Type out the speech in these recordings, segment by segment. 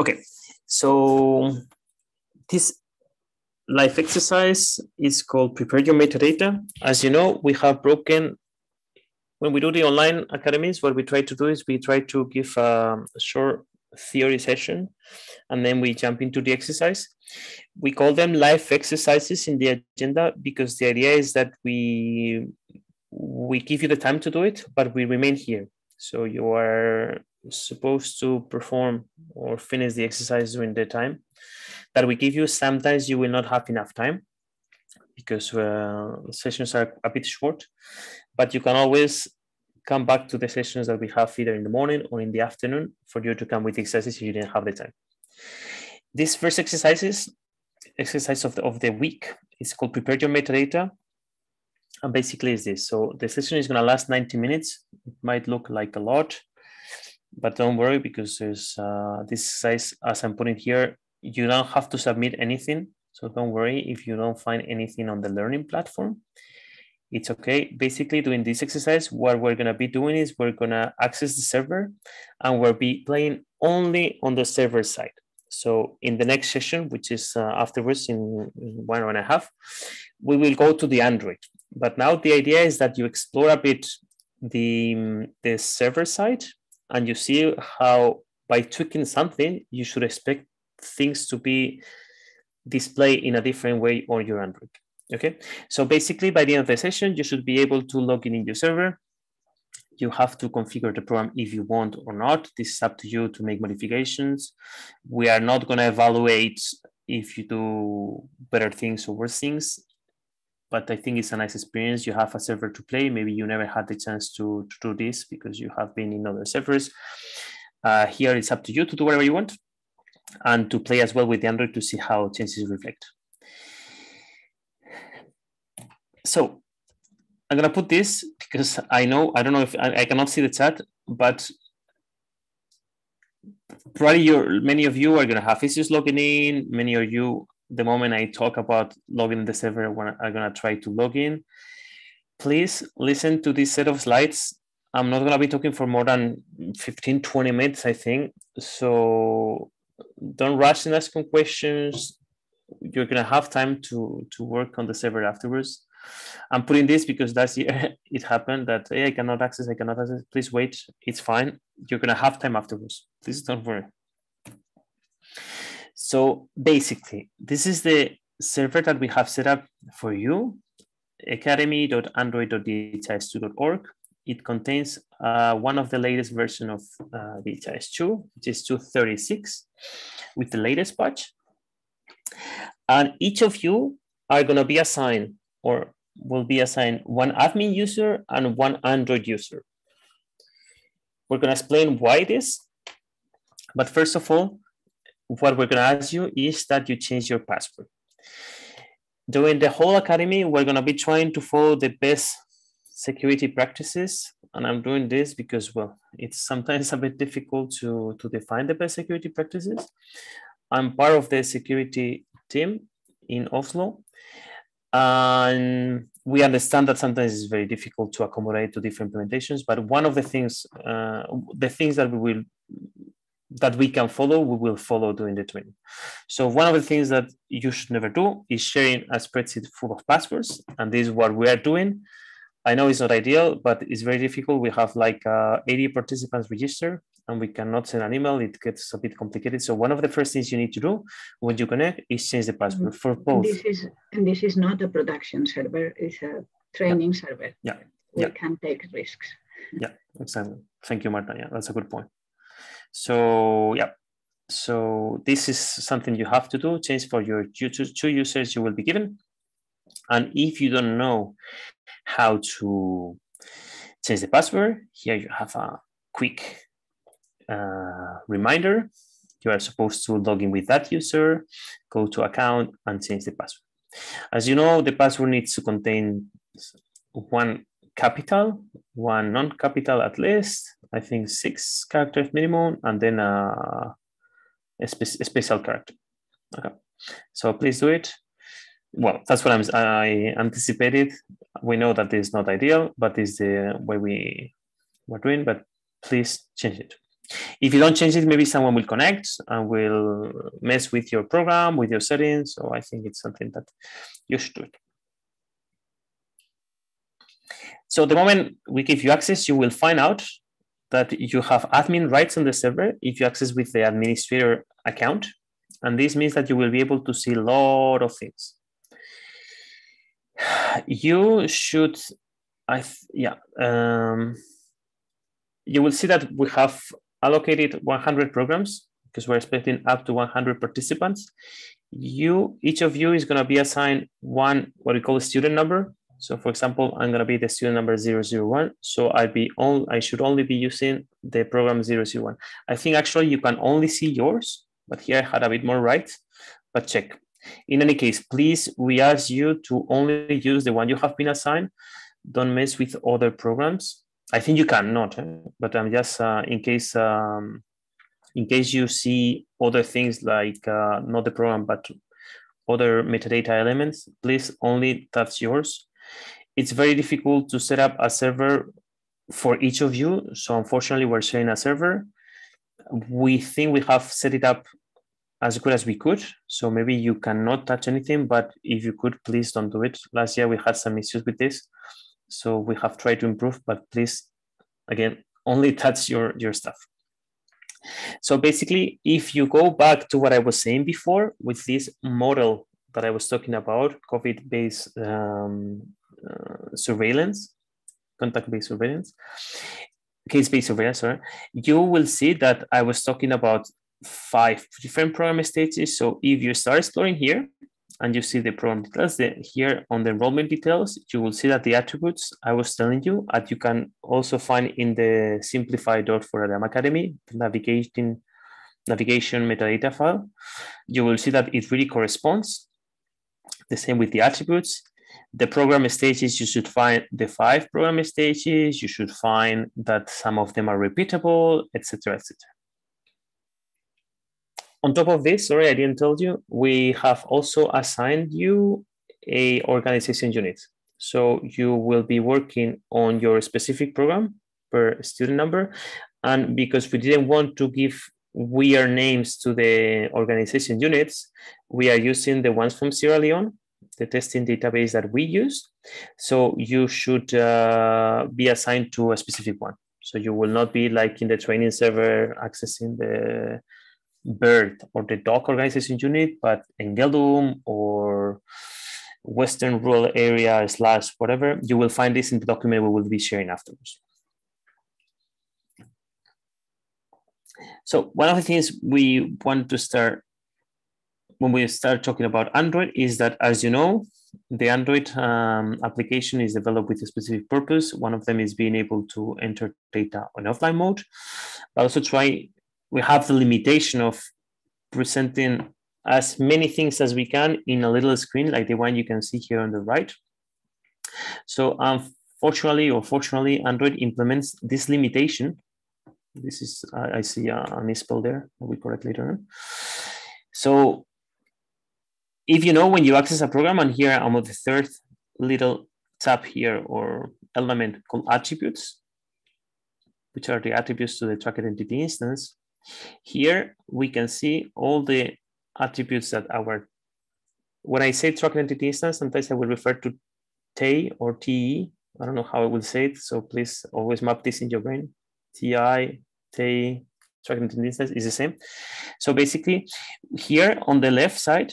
Okay, so this life exercise is called prepare your metadata. As you know, we have broken when we do the online academies, what we try to do is we try to give a short theory session and then we jump into the exercise. We call them life exercises in the agenda because the idea is that we we give you the time to do it, but we remain here. So you are supposed to perform or finish the exercise during the time that we give you. Sometimes you will not have enough time because uh, sessions are a bit short, but you can always come back to the sessions that we have either in the morning or in the afternoon for you to come with exercises if you didn't have the time. This first exercises, exercise of the, of the week is called prepare your metadata. And basically is this. So the session is gonna last 90 minutes. It might look like a lot, but don't worry because there's uh, this exercise as I'm putting here, you don't have to submit anything. So don't worry if you don't find anything on the learning platform. It's okay. Basically doing this exercise, what we're gonna be doing is we're gonna access the server and we'll be playing only on the server side. So in the next session, which is uh, afterwards in, one and a half, we will go to the Android. But now the idea is that you explore a bit the, the server side and you see how by tweaking something, you should expect things to be displayed in a different way on your Android. Okay, so basically by the end of the session, you should be able to log in in your server. You have to configure the program if you want or not. This is up to you to make modifications. We are not going to evaluate if you do better things or worse things, but I think it's a nice experience. You have a server to play. Maybe you never had the chance to, to do this because you have been in other servers. Uh, here it's up to you to do whatever you want and to play as well with the Android to see how changes reflect. So I'm gonna put this because I know, I don't know if I, I cannot see the chat, but probably your many of you are gonna have issues logging in. Many of you, the moment I talk about logging in the server, when I'm gonna try to log in. Please listen to this set of slides. I'm not gonna be talking for more than 15, 20 minutes, I think. So don't rush in asking questions. You're gonna have time to to work on the server afterwards. I'm putting this because last year it happened that hey, I cannot access, I cannot access. Please wait, it's fine. You're gonna have time afterwards. Please don't worry. So basically, this is the server that we have set up for you, academy.android.dhis2.org. It contains uh, one of the latest version of uh, DHIS2, which is 236, with the latest patch. And each of you are going to be assigned or will be assigned one admin user and one Android user. We're going to explain why this. But first of all, what we're going to ask you is that you change your password. During the whole academy, we're going to be trying to follow the best security practices. And I'm doing this because, well, it's sometimes a bit difficult to, to define the best security practices. I'm part of the security team in Oslo. And we understand that sometimes it's very difficult to accommodate to different implementations. But one of the things, uh, the things that we will that we can follow, we will follow during the training. So one of the things that you should never do is sharing a spreadsheet full of passwords. And this is what we are doing. I know it's not ideal, but it's very difficult. We have like uh, 80 participants registered and we cannot send an email. It gets a bit complicated. So one of the first things you need to do when you connect is change the password for both. This is and this is not a production server; it's a training yeah. server. Yeah, we yeah. can take risks. Yeah, exactly. Thank you, Marta. Yeah, that's a good point. So yeah, so this is something you have to do. Change for your two users you will be given, and if you don't know how to change the password, here you have a quick uh, reminder. You are supposed to log in with that user, go to account and change the password. As you know, the password needs to contain one capital, one non-capital at least, I think six characters minimum, and then a, a, spe a special character. Okay, so please do it. Well, that's what I'm, I anticipated. We know that is not ideal, but is the way we were doing, but please change it. If you don't change it, maybe someone will connect and will mess with your program, with your settings. So I think it's something that you should do it. So the moment we give you access, you will find out that you have admin rights on the server if you access with the administrator account. And this means that you will be able to see a lot of things. You should, I yeah, um, you will see that we have allocated 100 programs because we're expecting up to 100 participants. You, each of you is going to be assigned one, what we call a student number. So for example, I'm going to be the student number 001. So I'd be on, I should only be using the program 001. I think actually you can only see yours, but here I had a bit more right, but check. In any case, please, we ask you to only use the one you have been assigned. Don't mess with other programs. I think you cannot, eh? but I'm just uh, in case um, in case you see other things like uh, not the program, but other metadata elements, please only touch yours it's very difficult to set up a server for each of you. So unfortunately, we're sharing a server. We think we have set it up as good as we could. So maybe you cannot touch anything, but if you could, please don't do it. Last year we had some issues with this. So we have tried to improve, but please, again, only touch your, your stuff. So basically, if you go back to what I was saying before with this model that I was talking about, COVID-based um, Uh, surveillance, contact-based surveillance, case-based surveillance, sorry, you will see that I was talking about five different program stages. So if you start exploring here and you see the program details the, here on the enrollment details, you will see that the attributes I was telling you that you can also find in the simplified.4LM Academy, the navigating navigation metadata file, you will see that it really corresponds. The same with the attributes the program stages, you should find the five program stages. You should find that some of them are repeatable, etc., etc. On top of this, sorry, I didn't tell you, we have also assigned you a organization unit. So you will be working on your specific program per student number. And because we didn't want to give weird names to the organization units, we are using the ones from Sierra Leone the testing database that we use. So you should uh, be assigned to a specific one. So you will not be like in the training server accessing the bird or the dog organization unit, but Engeldum or Western rural area slash whatever, you will find this in the document we will be sharing afterwards. So one of the things we want to start when we start talking about Android is that, as you know, the Android um, application is developed with a specific purpose. One of them is being able to enter data on offline mode, but also try, we have the limitation of presenting as many things as we can in a little screen like the one you can see here on the right. So unfortunately or fortunately, Android implements this limitation. This is, I, see a, a misspell there, we correct later on. So if you know when you access a program, and here I'm on the third little tab here or element called attributes, which are the attributes to the tracked entity instance. Here we can see all the attributes that our, when I say tracked entity instance, sometimes I will refer to TE or TE. I don't know how I will say it. So please always map this in your brain. TI, TE, tracked entity instance is the same. So basically here on the left side,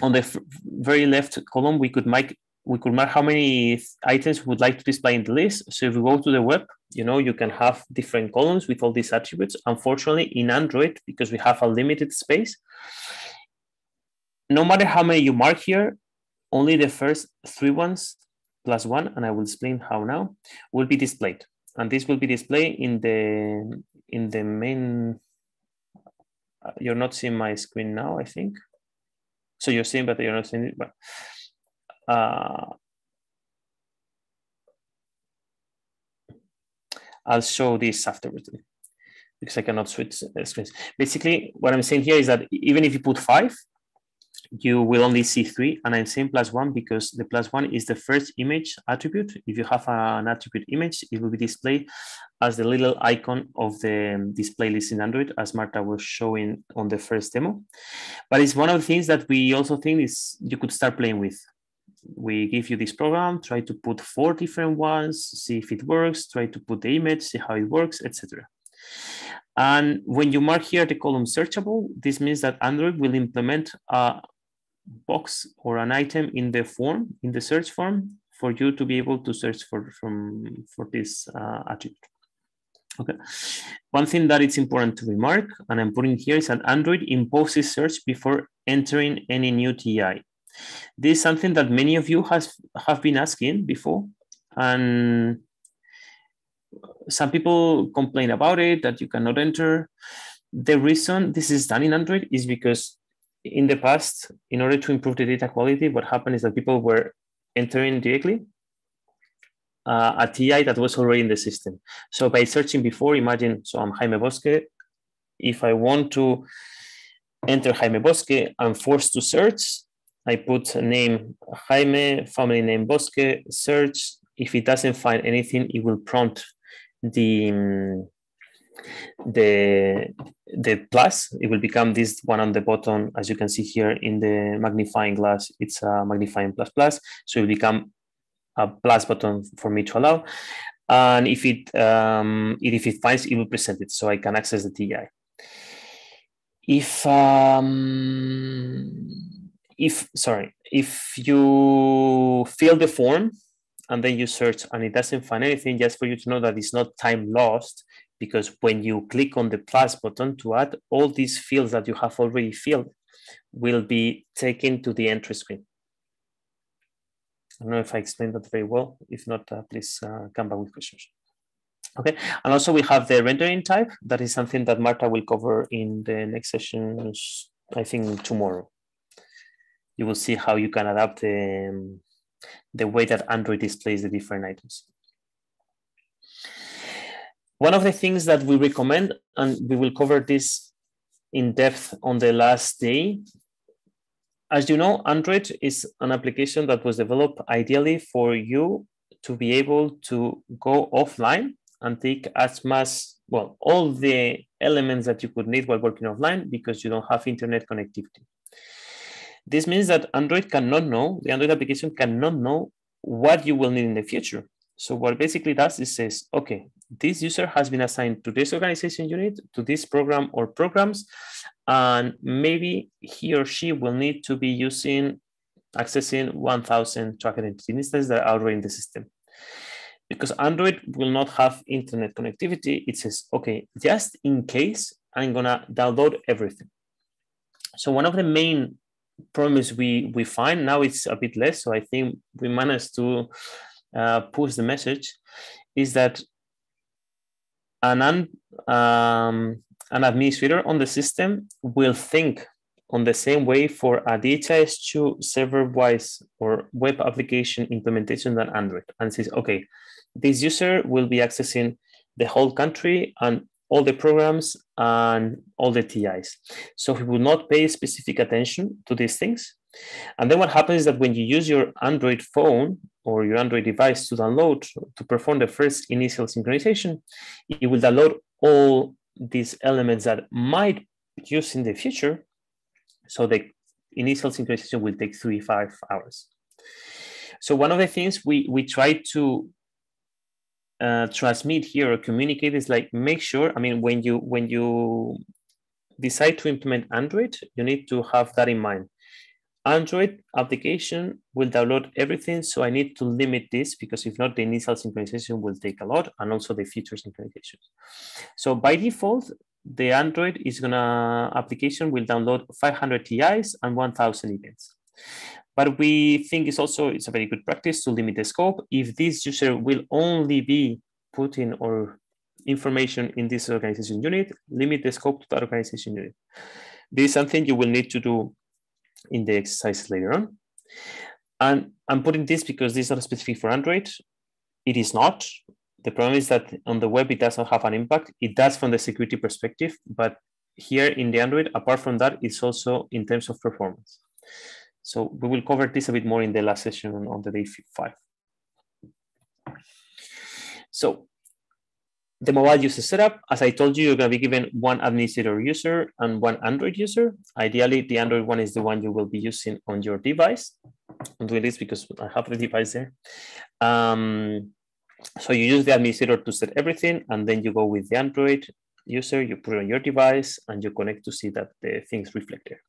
on the very left column, we could make we could mark how many items we would like to display in the list. So if we go to the web, you know, you can have different columns with all these attributes. Unfortunately, in Android, because we have a limited space, no matter how many you mark here, only the first three ones plus one, and I will explain how now, will be displayed. And this will be displayed in the in the main. Uh, you're not seeing my screen now, I think. So you're seeing, but you're not seeing it. But uh, I'll show this afterwards because I cannot switch screens. Basically, what I'm saying here is that even if you put five, you will only see three, and I'm saying plus one because the plus one is the first image attribute. If you have an attribute image, it will be displayed as the little icon of the um, display list in Android, as Marta was showing on the first demo. But it's one of the things that we also think is you could start playing with. We give you this program, try to put four different ones, see if it works, try to put the image, see how it works, etc. And when you mark here the column searchable, this means that Android will implement a box or an item in the form, in the search form, for you to be able to search for, from, for this uh, attribute. Okay. One thing that it's important to remark, and I'm putting here, is that Android imposes search before entering any new TI. This is something that many of you has, have been asking before, and some people complain about it that you cannot enter. The reason this is done in Android is because in the past, in order to improve the data quality, what happened is that people were entering directly uh, a TI that was already in the system. So by searching before, imagine, so I'm Jaime Bosque. If I want to enter Jaime Bosque, I'm forced to search. I put a name Jaime, family name Bosque, search. If it doesn't find anything, it will prompt the the the plus it will become this one on the bottom as you can see here in the magnifying glass it's a magnifying plus plus. So it will become a plus button for me to allow. And if it um, if it finds it will present it so i can access the ti if um, if sorry if you fill the form and then you search and it doesn't find anything, just for you to know that it's not time lost because when you click on the plus button to add, all these fields that you have already filled will be taken to the entry screen. I don't know if I explained that very well. If not, uh, please uh, come back with questions. Okay, and also we have the rendering type. That is something that Marta will cover in the next sessions, I think tomorrow. You will see how you can adapt the, um, the way that Android displays the different items. One of the things that we recommend, and we will cover this in depth on the last day, as you know, Android is an application that was developed ideally for you to be able to go offline and take as much, well, all the elements that you could need while working offline because you don't have internet connectivity. This means that Android cannot know, the Android application cannot know what you will need in the future. So what basically does is says, okay, this user has been assigned to this organization unit, to this program or programs, and maybe he or she will need to be using, accessing 1000 tracked entity instances that are already in the system. Because Android will not have internet connectivity, it says, okay, just in case, I'm gonna download everything. So one of the main problems we we find now it's a bit less so i think we managed to uh, push the message is that an um, an administrator on the system will think on the same way for a DHIS2 server-wise or web application implementation than Android and says, okay, this user will be accessing the whole country and all the programs and all the TIs. So he will not pay specific attention to these things. And then what happens is that when you use your Android phone or your Android device to download, to perform the first initial synchronization, it will download all these elements that might use in the future. So the initial synchronization will take three, five hours. So one of the things we, we try to uh, transmit here or communicate is like make sure i mean when you when you decide to implement android you need to have that in mind android application will download everything so i need to limit this because if not the initial synchronization will take a lot and also the future synchronizations so by default the android is gonna application will download 500 tis and 1000 events but we think it's also it's a very good practice to limit the scope. If this user will only be putting or information in this organization unit, limit the scope to that organization unit. This is something you will need to do in the exercise later on. And I'm putting this because this is not specific for Android. It is not. The problem is that on the web, it does not have an impact. It does from the security perspective, but here in the Android, apart from that, it's also in terms of performance. So we will cover this a bit more in the last session on, the day five. So the mobile user setup, as I told you, you're going to be given one administrator user and one Android user. Ideally, the Android one is the one you will be using on your device. I'm doing this because I have the device there. Um, so you use the administrator to set everything, and then you go with the Android user, you put it on your device, and you connect to see that the things reflect there.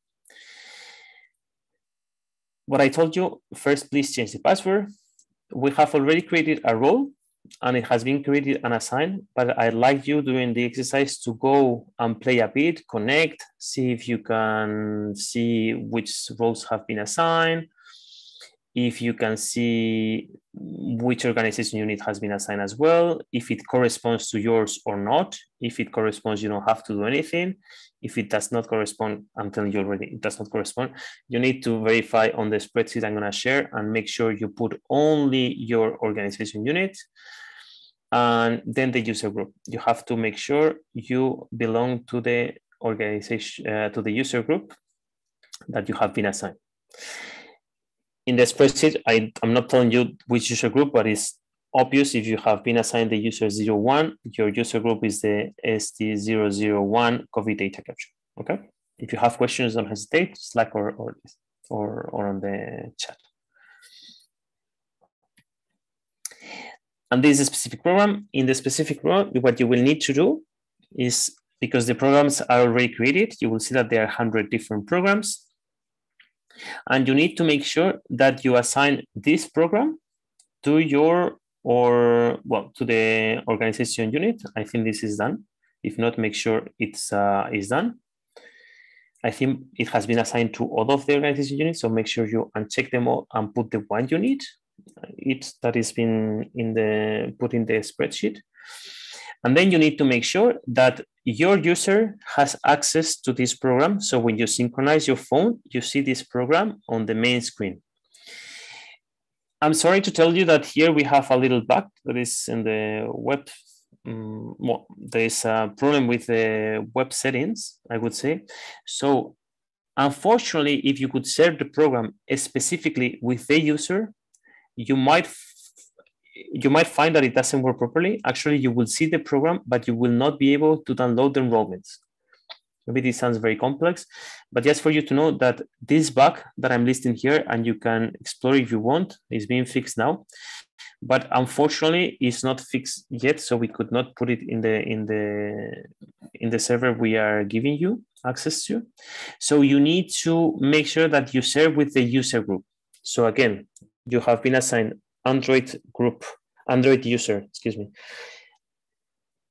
What I told you, first, please change the password. We have already created a role and it has been created and assigned, but I'd like you during the exercise to go and play a bit, connect, see if you can see which roles have been assigned, if you can see which organization unit has been assigned as well, if it corresponds to yours or not. If it corresponds, you don't have to do anything. If it does not correspond, I'm telling you already, it does not correspond. You need to verify on the spreadsheet I'm gonna share and make sure you put only your organization unit and then the user group. You have to make sure you belong to the organization, uh, to the user group that you have been assigned in the spreadsheet, I, I'm not telling you which user group, but it's obvious if you have been assigned the user 01, your user group is the ST001 COVID data capture, okay? If you have questions, don't hesitate, Slack or, or, or, or on the chat. And this is a specific program. In the specific program, what you will need to do is, because the programs are already created, you will see that there are 100 different programs. And you need to make sure that you assign this program to your or well to the organization unit. I think this is done. If not, make sure it's uh, is done. I think it has been assigned to all of the organization units, so make sure you uncheck them all and put the one you need. It that has been in the put in the spreadsheet. And then you need to make sure that your user has access to this program. So when you synchronize your phone, you see this program on the main screen. I'm sorry to tell you that here we have a little bug that is in the web. Um, well, there is a problem with the web settings, I would say. So unfortunately, if you could share the program specifically with the user, you might you might find that it doesn't work properly. Actually, you will see the program, but you will not be able to download the enrollments. Maybe this sounds very complex, but just for you to know that this bug that I'm listing here, and you can explore if you want, is being fixed now. But unfortunately, it's not fixed yet, so we could not put it in the in the in the server we are giving you access to. So you need to make sure that you share with the user group. So again, you have been assigned Android group, Android user, excuse me.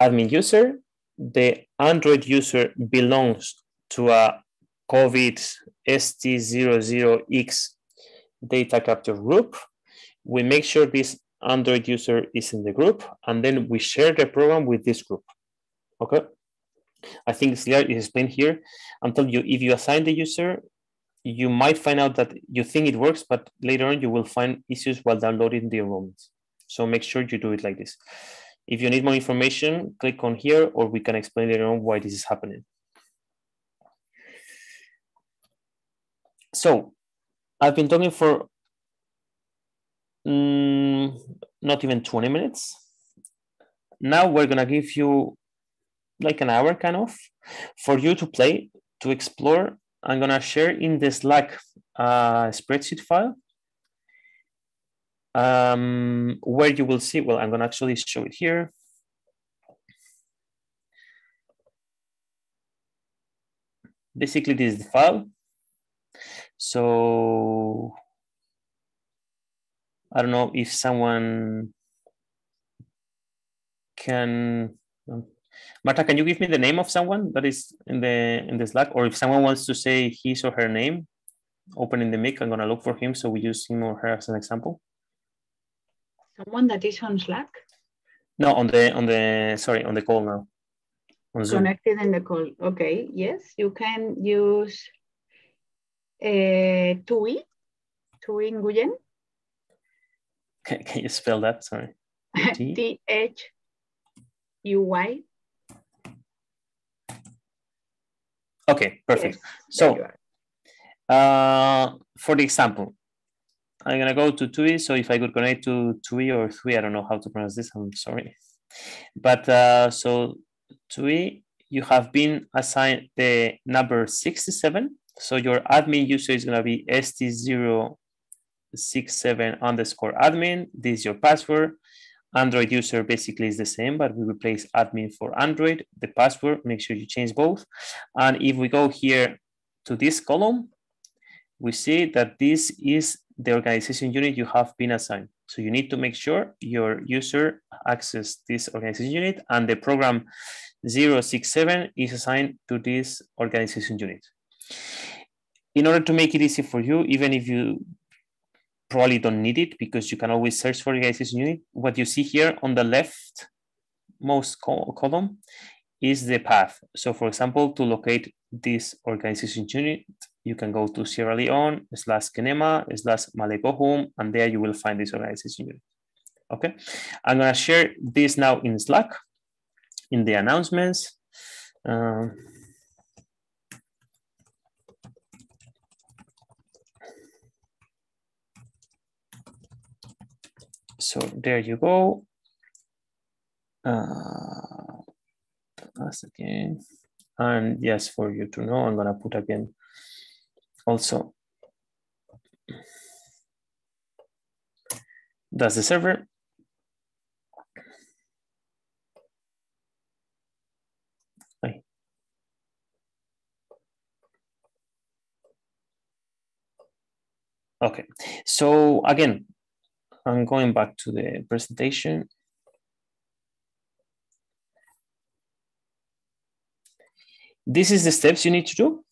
Admin user, the Android user belongs to a COVID ST00X data capture group. We make sure this Android user is in the group, and then we share the program with this group. Okay. I think it's clear, it's explained here. I'm telling you, if you assign the user, you might find out that you think it works, but later on you will find issues while downloading the enrollments. So make sure you do it like this. If you need more information, click on here, or we can explain later on why this is happening. So I've been talking for mm, not even 20 minutes. Now we're gonna give you like an hour kind of for you to play, to explore I'm gonna share in the Slack uh, spreadsheet file um, where you will see, well, I'm gonna actually show it here. Basically, this is the file. So I don't know if someone can um, Marta, can you give me the name of someone that is in the in the Slack, or if someone wants to say his or her name, opening the mic, I'm gonna look for him so we use him or her as an example. Someone that is on Slack. No, on the on the sorry on the call now. On Zoom. Connected in the call. Okay. Yes, you can use uh, Thuy, Thuy Nguyen. Can, can you spell that? Sorry. T H U Y Okay, perfect. Yes, so Uh, for the example, I'm gonna go to TUI. So if I could connect to TUI or TUI, I don't know how to pronounce this. I'm sorry. But uh, so TUI, you have been assigned the number 67. So your admin user is gonna be st067 underscore admin. This is your password. Android user basically is the same, but we replace admin for Android. The password, make sure you change both. And if we go here to this column, we see that this is the organization unit you have been assigned. So you need to make sure your user access this organization unit and the program 067 is assigned to this organization unit. In order to make it easy for you, even if you probably don't need it because you can always search for organization unit, what you see here on the left most column is the path. So for example, to locate this organization unit, you can go to Sierra Leone slash Kenema slash Malegohun, and there you will find this organization unit. Okay, I'm gonna share this now in Slack in the announcements. Uh, so there you go. Uh, again. And yes, for you to know, I'm gonna put again also that's the server Okay, so again, I'm going back to the presentation. This is the steps you need to do.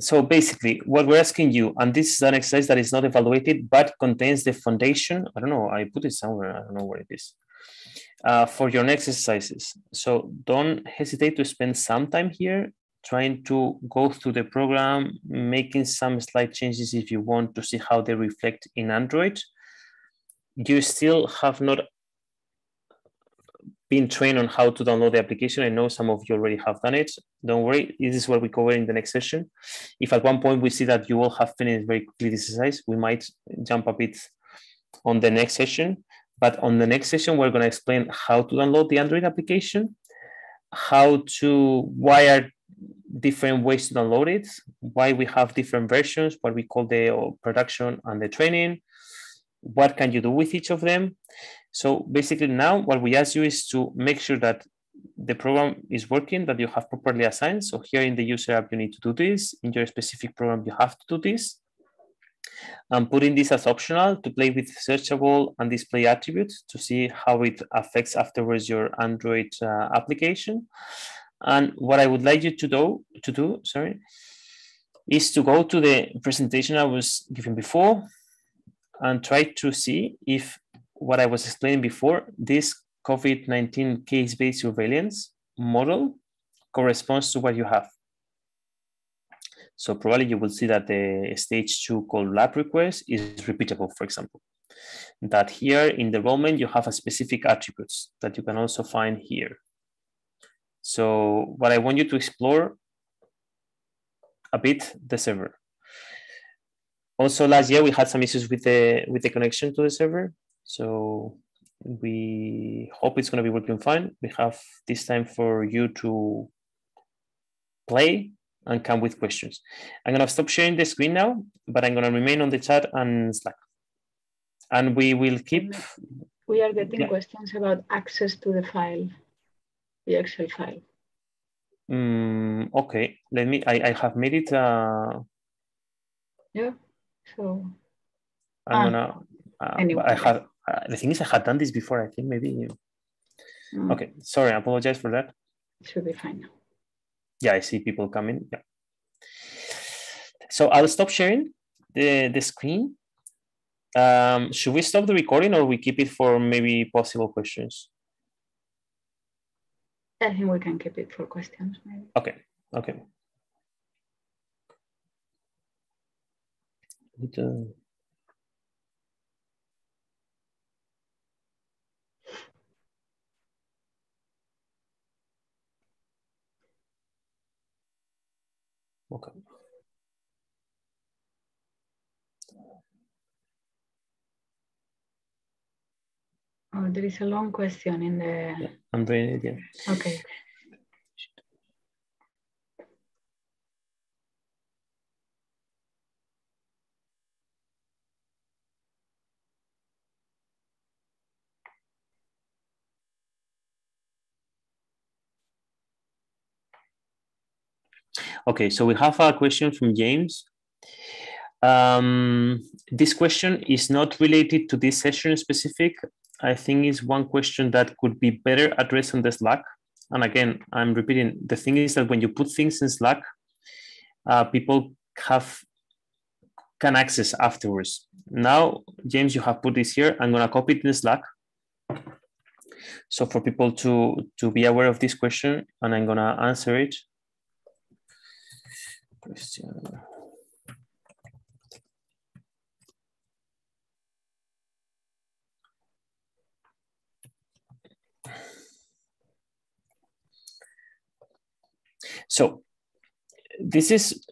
So basically what we're asking you and this is an exercise that is not evaluated but contains the foundation. I don't know i put it somewhere i don't know where it is. Uh, for your next exercises. So don't hesitate to spend some time here trying to go through the program making some slight changes if you want to see how they reflect in android you still have not been trained on how to download the application. I know some of you already have done it. Don't worry, this is what we cover in the next session. If at one point we see that you all have finished very quickly this exercise, we might jump a bit on the next session. But on the next session, we're going to explain how to download the Android application, how to wire different ways to download it, why we have different versions, what we call the production and the training, what can you do with each of them, so basically now what we ask you is to make sure that the program is working, that you have properly assigned. So here in the user app, you need to do this. In your specific program, you have to do this. I'm putting this as optional to play with searchable and display attributes to see how it affects afterwards your Android uh, application. And what I would like you to do, to do, sorry, is to go to the presentation I was giving before and try to see if what I was explaining before, this COVID-19 case-based surveillance model corresponds to what you have. So probably you will see that the stage two call lab request is repeatable, for example. That here in the enrollment, you have a specific attributes that you can also find here. So what I want you to explore a bit the server. Also last year we had some issues with the with the connection to the server. So we hope it's going to be working fine. We have this time for you to play and come with questions. I'm going to stop sharing the screen now, but I'm going to remain on the chat and Slack. And we will keep. We are getting yeah. questions about access to the file, the Excel file. Mm, okay, let me. I, I have made it. Uh, yeah. So. I'm ah, gonna. Uh, anyway. I have uh, the thing is, I had done this before. I think maybe. Mm. Okay, sorry. I apologize for that. should be fine now. Yeah, I see people coming. Yeah. So I'll stop sharing the the screen. Um, should we stop the recording or we keep it for maybe possible questions? I think we can keep it for questions. Maybe. Okay. Okay. Okay. Oh, there is a long question in the. Yeah, I'm doing it. Yeah. Okay. Okay, so we have a question from James. Um, this question is not related to this session specific. I think is one question that could be better addressed on the Slack. And again, I'm repeating, the thing is that when you put things in Slack, uh, people have can access afterwards. Now, James, you have put this here. I'm gonna copy it in Slack. So for people to, to be aware of this question, and I'm gonna answer it. Question. So this is,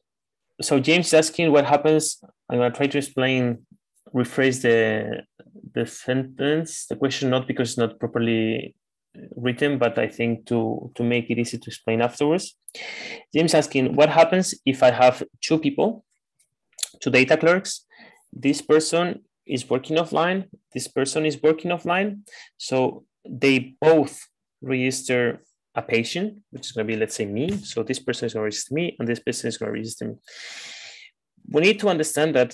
so James is asking what happens. I'm gonna try to explain, rephrase the, the sentence, the question, not because it's not properly written, but I think to, to make it easy to explain afterwards. James asking, what happens if I have two people, two data clerks? This person is working offline, this person is working offline. So they both register a patient, which is going to be, let's say, me. So this person is going to register me, and this person is going to register me. We need to understand that,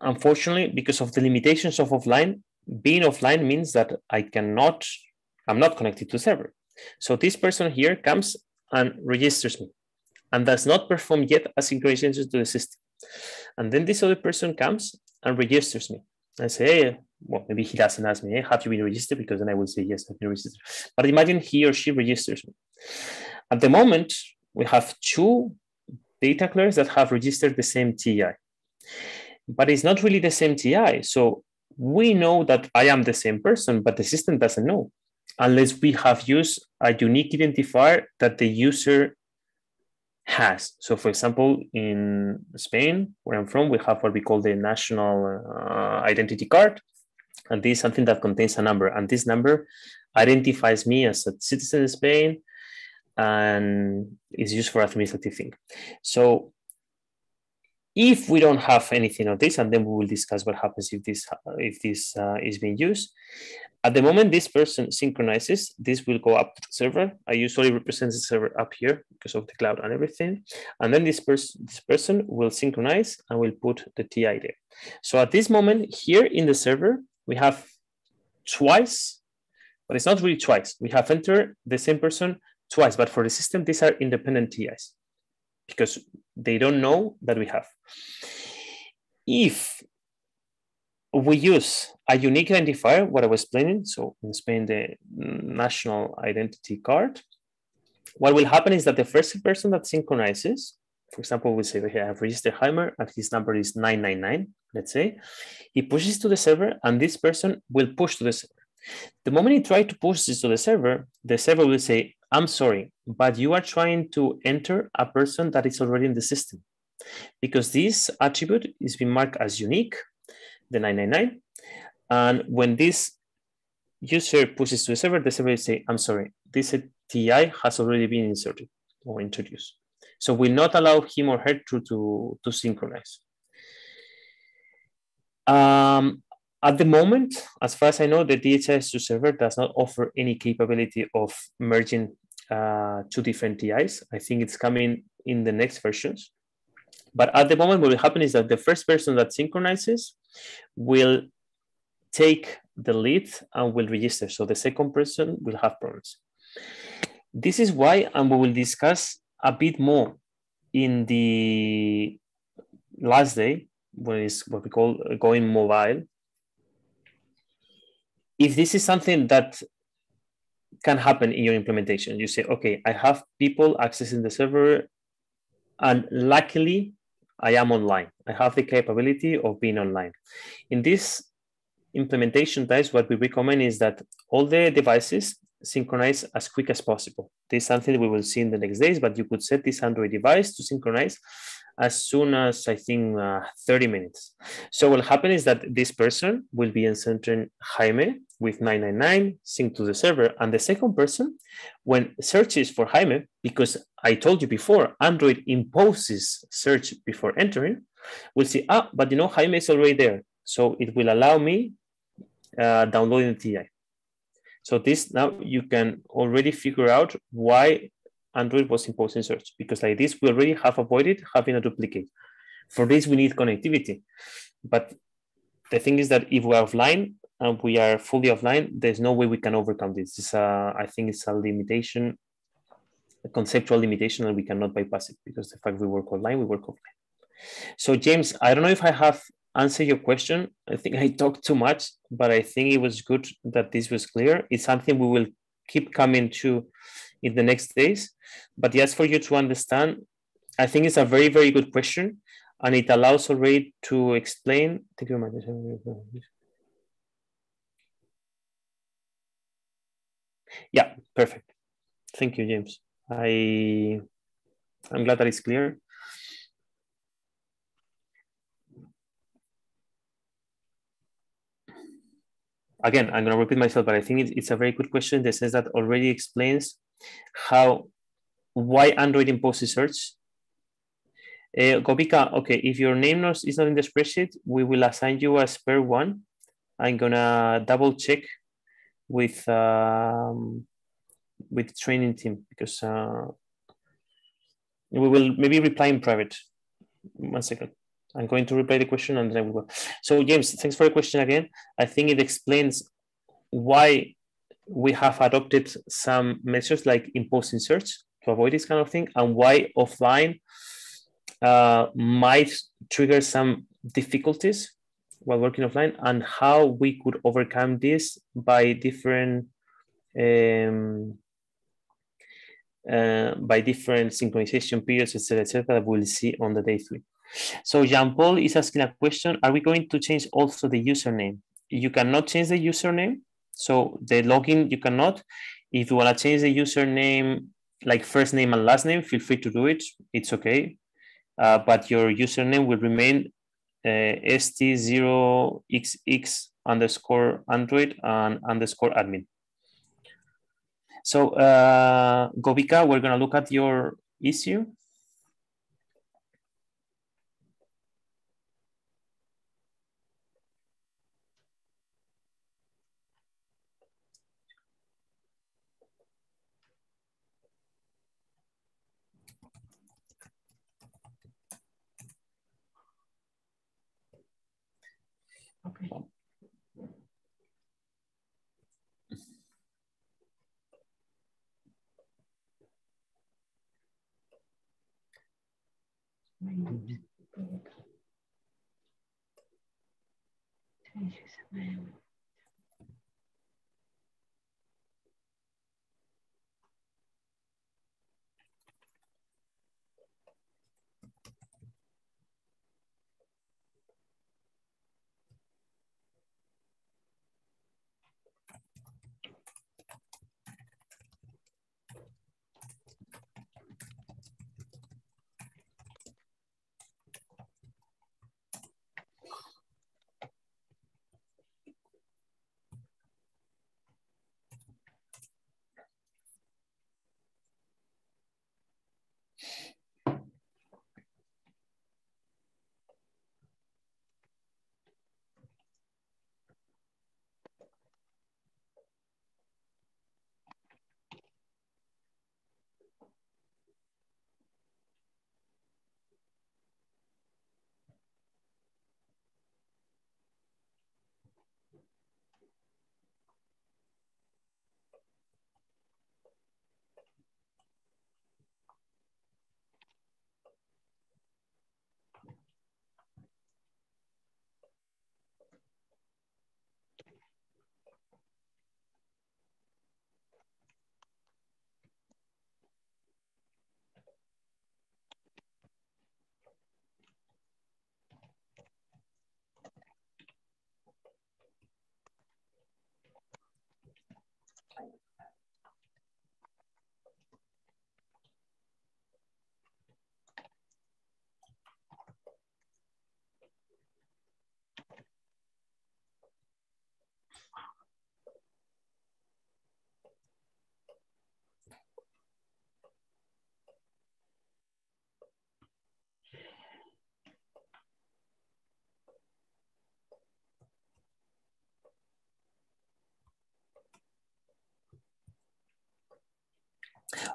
unfortunately, because of the limitations of offline, being offline means that I cannot, I'm not connected to server. So this person here comes and registers me and does not perform yet a synchronization to the system. And then this other person comes and registers me. I say, hey, well, maybe he doesn't ask me, hey, have you been registered? Because then I will say, yes, I've been registered. But imagine he or she registers me. At the moment, we have two data clerks that have registered the same TI. But it's not really the same TI. So we know that I am the same person, but the system doesn't know unless we have used a unique identifier that the user has. So, for example, in Spain, where I'm from, we have what we call the national uh, identity card. And this is something that contains a number. And this number identifies me as a citizen in Spain and is used for administrative thing. So if we don't have anything of this, and then we will discuss what happens if this if this uh, is being used. At the moment this person synchronizes, this will go up to the server. I usually represent the server up here because of the cloud and everything. And then this person this person will synchronize and will put the TI there. So at this moment here in the server, we have twice, but it's not really twice. We have entered the same person twice, but for the system, these are independent TIs because they don't know that we have. If we use a unique identifier, what I was explaining, so in Spain, the national identity card, what will happen is that the first person that synchronizes, for example, we say I have registered Jaime and his number is 999, let's say, he pushes to the server and this person will push to the server. The moment he tries to push this to the server, the server will say, I'm sorry, but you are trying to enter a person that is already in the system because this attribute is being marked as unique, the 999. And when this user pushes to the server, the server will say, I'm sorry, this TI has already been inserted or introduced. So will not allow him or her to, to, to synchronize. Um, at the moment, as far as I know, the DHIS2 server does not offer any capability of merging uh, two different TIs. I think it's coming in the next versions. But at the moment, what will happen is that the first person that synchronizes will take the lead and will register. So the second person will have problems. This is why, and we will discuss a bit more in the last day, when it's what we call uh, going mobile, if this is something that can happen in your implementation, you say, okay, I have people accessing the server, and luckily I am online. I have the capability of being online. In this implementation types, what we recommend is that all the devices synchronize as quick as possible. This is something we will see in the next days, but you could set this Android device to synchronize as soon as I think uh, 30 minutes. So what will happen is that this person will be inserting Jaime with 999 sync to the server. And the second person, when searches for Jaime, because I told you before, Android imposes search before entering, will see, ah, but you know, Jaime is already there. So it will allow me uh, downloading the TI. So this now you can already figure out why Android was imposing search because like this, we already have avoided having a duplicate. For this, we need connectivity. But the thing is that if we're offline and we are fully offline, there's no way we can overcome this. It's a, I think it's a limitation, a conceptual limitation, and we cannot bypass it because the fact we work online, we work offline. So James, I don't know if I have answer your question. I think I talked too much, but I think it was good that this was clear. It's something we will keep coming to in the next days. But yes, for you to understand, I think it's a very, very good question. And it allows already to explain. Thank you very much. Yeah, perfect. Thank you, James. I I'm glad that it's clear. again, I'm going to repeat myself, but I think it's a very good question in the sense that already explains how, why Android imposes search. Uh, Gopika, okay, if your name is not in the spreadsheet, we will assign you a spare one. I'm gonna double check with um, with training team because uh, we will maybe reply in private. One second. I'm going to reply the question and then I will go. So James, thanks for the question again. I think it explains why we have adopted some measures like imposing search to avoid this kind of thing and why offline uh, might trigger some difficulties while working offline and how we could overcome this by different um, uh, by different synchronization periods, etc., etc., that we'll see on the day three. So Jean Paul is asking a question Are we going to change also the username? You cannot change the username. So the login, you cannot. If you want to change the username, like first name and last name, feel free to do it. It's okay. Uh, but your username will remain uh, st0xx underscore android and underscore admin. So uh, we're going to look at your issue. Thank you so much.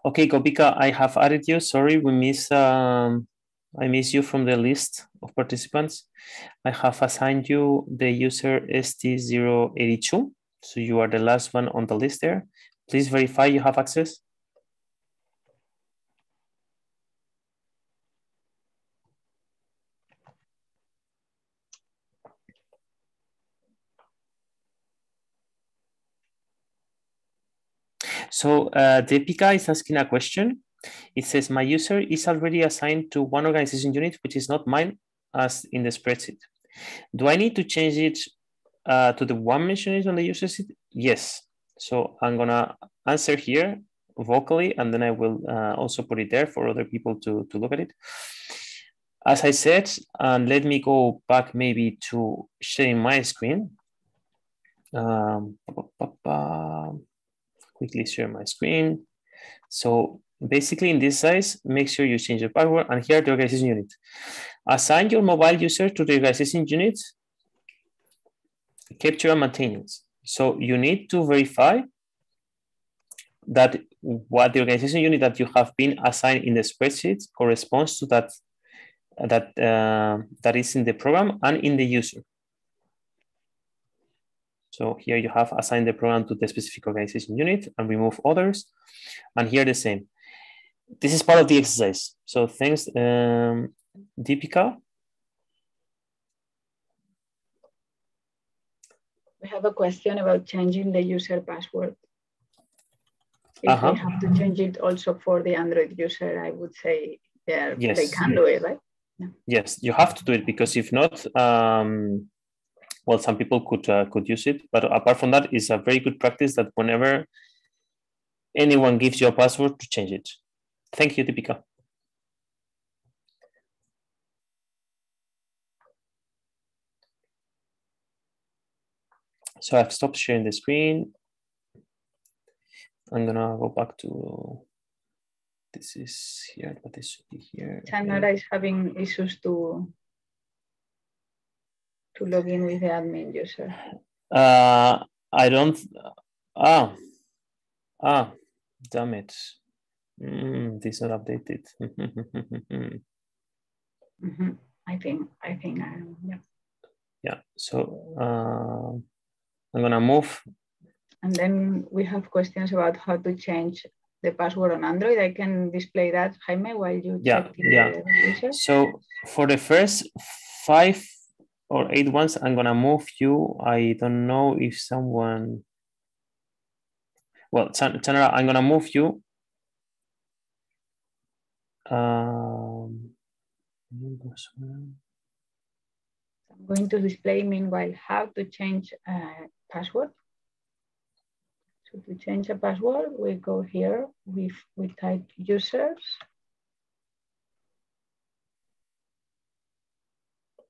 Okay, Gopika, I have added you. Sorry, we miss um, I miss you from the list of participants. I have assigned you the user ST082. So you are the last one on the list there. Please verify you have access. So uh, Deepika is asking a question. It says, my user is already assigned to one organization unit, which is not mine as in the spreadsheet. Do I need to change it uh, to the one mentioned on the user sheet? Yes. So I'm gonna answer here vocally, and then I will uh, also put it there for other people to, to look at it. As I said, and let me go back maybe to sharing my screen. Um, quickly share my screen. So basically in this size, make sure you change the password and here the organization unit. Assign your mobile user to the organization unit, capture and maintenance. So you need to verify that what the organization unit that you have been assigned in the spreadsheet corresponds to that that uh, that is in the program and in the user. So here you have assigned the program to the specific organization unit and remove others. And here the same. This is part of the exercise. So thanks, um, Deepika. We have a question about changing the user password. If uh -huh. we have to change it also for the Android user, I would say yeah, yes. they can do it, right? Yeah. Yes, you have to do it because if not, um, well, some people could uh, could use it. But apart from that, it's a very good practice that whenever anyone gives you a password, to change it. Thank you, Deepika. So I've stopped sharing the screen. I'm gonna go back to this is here, but this should be here. Tanara is having issues to to log in with the admin user? Uh, I don't. Ah, ah, damn it. Mm, this is not updated. mm -hmm. I think. I think. Um, yeah. Yeah. So uh, I'm gonna move. And then we have questions about how to change the password on Android. I can display that, Jaime, while you yeah, yeah. So for the first five or eight ones, I'm gonna move you. I don't know if someone, well, Tanara, I'm gonna move you. Um, I'm going to display meanwhile how to change a password. So to change a password, we go here, we, we type users,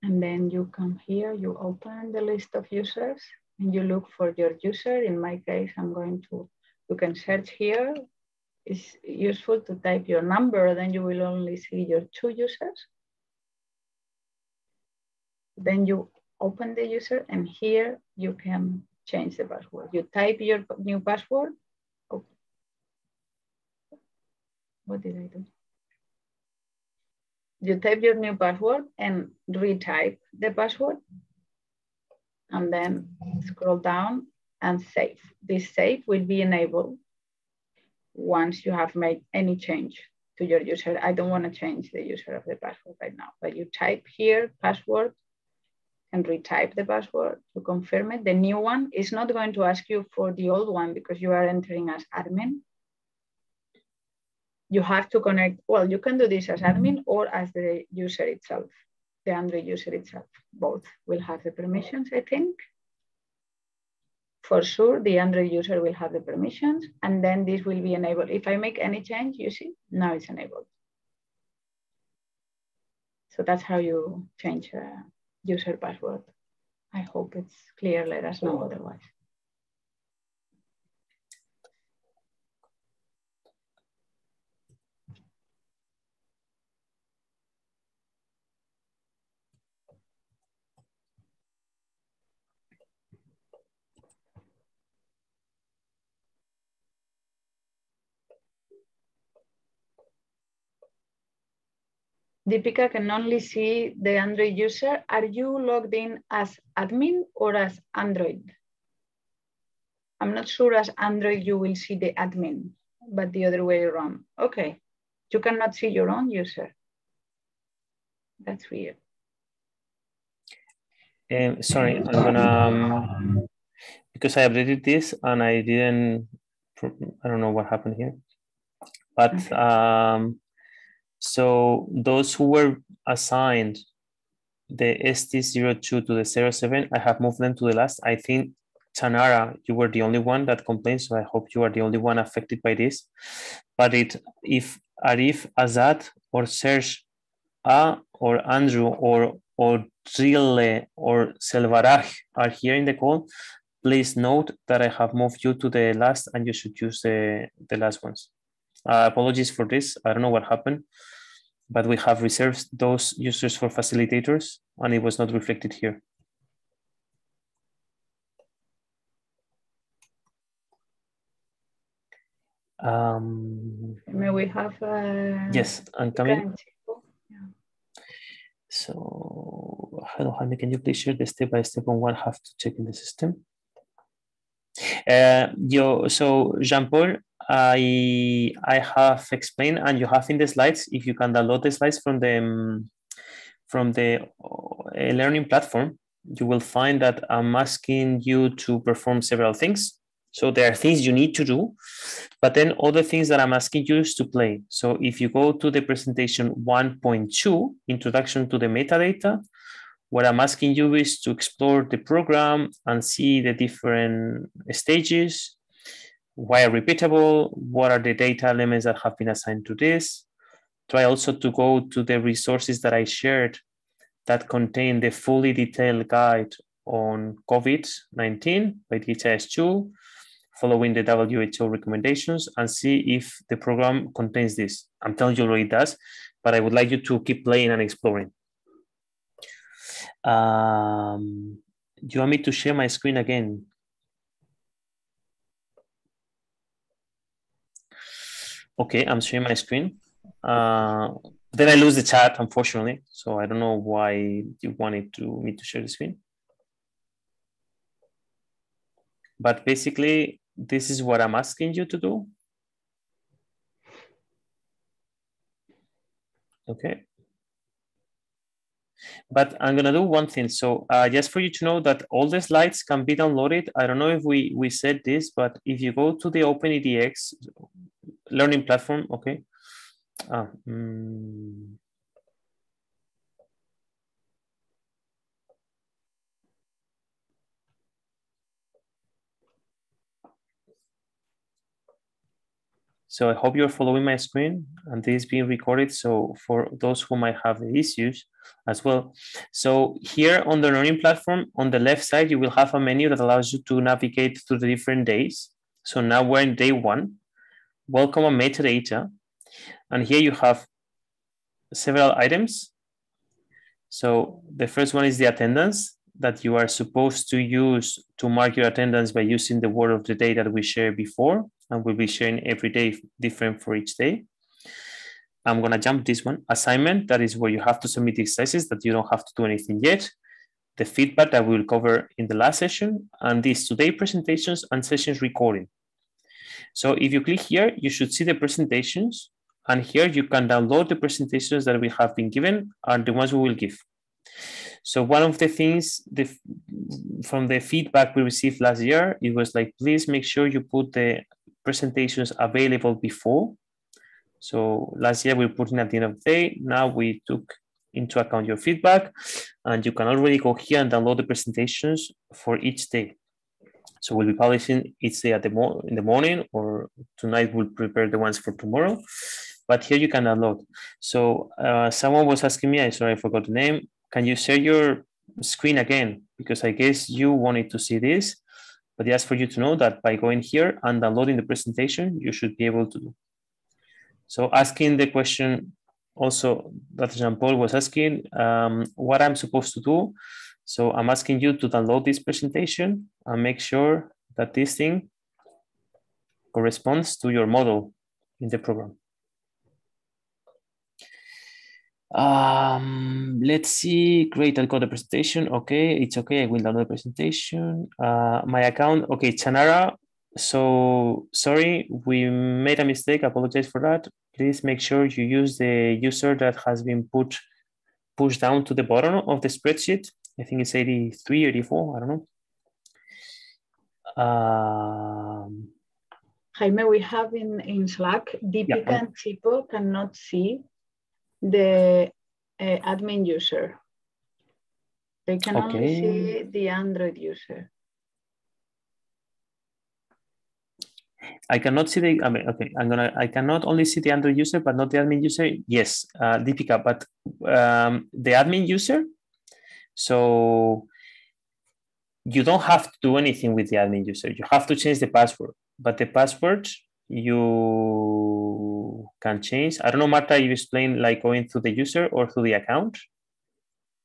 And then you come here, you open the list of users and you look for your user. In my case, I'm going to, you can search here. It's useful to type your number, then you will only see your two users. Then you open the user and here you can change the password. You type your new password. Oh. What did I do? You type your new password and retype the password and then scroll down and save. This save will be enabled once you have made any change to your user. I don't want to change the user of the password right now, but you type here password and retype the password to confirm it. The new one is not going to ask you for the old one because you are entering as admin you have to connect, well, you can do this as mm-hmm. admin or as the user itself, the Android user itself. Both will have the permissions, I think. For sure, the Android user will have the permissions and then this will be enabled. If I make any change, you see, now it's enabled. So that's how you change a user password. I hope it's clear, let us know otherwise. Deepika can only see the Android user. Are you logged in as admin or as Android? I'm not sure as Android you will see the admin, but the other way around. Okay, you cannot see your own user. That's weird. Um, sorry, I'm gonna, um, because I updated this and I didn't, I don't know what happened here. But okay. um, so those who were assigned the ST02 to the 07, I have moved them to the last. I think Tanara, you were the only one that complained, so I hope you are the only one affected by this. But it, if Arif, Azad, or Serge, A, or Andrew, or or or Selvaraj are here in the call, please note that I have moved you to the last, and you should use the the last ones. Uh, apologies for this. I don't know what happened, but we have reserved those users for facilitators, and it was not reflected here. Um, May we have uh, yes, I'm coming. Yeah. So, hello, Jaime, can you please share the step by step on what I have to check in the system? Uh, yo, so Jean Paul, I I have explained, and you have in the slides. If you can download the slides from the um, from the uh, learning platform, you will find that I'm asking you to perform several things. So there are things you need to do, but then other things that I'm asking you is to play. So if you go to the presentation 1.2, introduction to the metadata, what I'm asking you is to explore the program and see the different stages, why are repeatable, what are the data elements that have been assigned to this. Try also to go to the resources that I shared that contain the fully detailed guide on COVID-19 by DHIS2 following the WHO recommendations and see if the program contains this. I'm telling you already it does, but I would like you to keep playing and exploring. Um, do you want me to share my screen again? Okay, I'm sharing my screen. Uh, then I lose the chat, unfortunately. So I don't know why you wanted to me to share the screen. But basically, this is what I'm asking you to do. Okay. But I'm gonna do one thing. So uh, just for you to know that all the slides can be downloaded. I don't know if we, we said this, but if you go to the OpenEDX learning platform, okay. Uh, mm, So I hope you're following my screen and this is being recorded. So for those who might have the issues as well. So here on the learning platform, on the left side, you will have a menu that allows you to navigate through the different days. So now we're in day one, welcome and metadata. And here you have several items. So the first one is the attendance that you are supposed to use to mark your attendance by using the word of the day that we shared before and we'll be sharing every day different for each day. I'm gonna jump this one. Assignment, that is where you have to submit exercises that you don't have to do anything yet. The feedback that we'll cover in the last session, and these today presentations and sessions recording. So if you click here, you should see the presentations, and here you can download the presentations that we have been given and the ones we will give. So one of the things the, from the feedback we received last year, it was like, please make sure you put the presentations available before. So last year we put in at the end of the day. Now we took into account your feedback and you can already go here and download the presentations for each day. So we'll be publishing each day at the mo in the morning or tonight we'll prepare the ones for tomorrow. But here you can download. So uh, someone was asking me, I sorry I forgot the name. Can you share your screen again? Because I guess you wanted to see this. But just for you to know that by going here and downloading the presentation, you should be able to do. So asking the question also that Jean-Paul was asking, um, what I'm supposed to do. So I'm asking you to download this presentation and make sure that this thing corresponds to your model in the program. Um, let's see. Great, I'll go the presentation. Okay, it's okay. I will download the presentation. Uh, my account. Okay, Chanara. So sorry, we made a mistake. Apologize for that. Please make sure you use the user that has been put pushed down to the bottom of the spreadsheet. I think it's 83, 84. I don't know. Um, Jaime, we have in, in Slack, Deepika yeah. and Chipo cannot see the uh, admin user. They can okay. only see the Android user. I cannot see the, I mean, okay, I'm gonna, I cannot only see the Android user, but not the admin user. Yes, uh, Deepika, but um, the admin user. So you don't have to do anything with the admin user. You have to change the password, but the password you can change. I don't know, Marta, you explain like going through the user or through the account?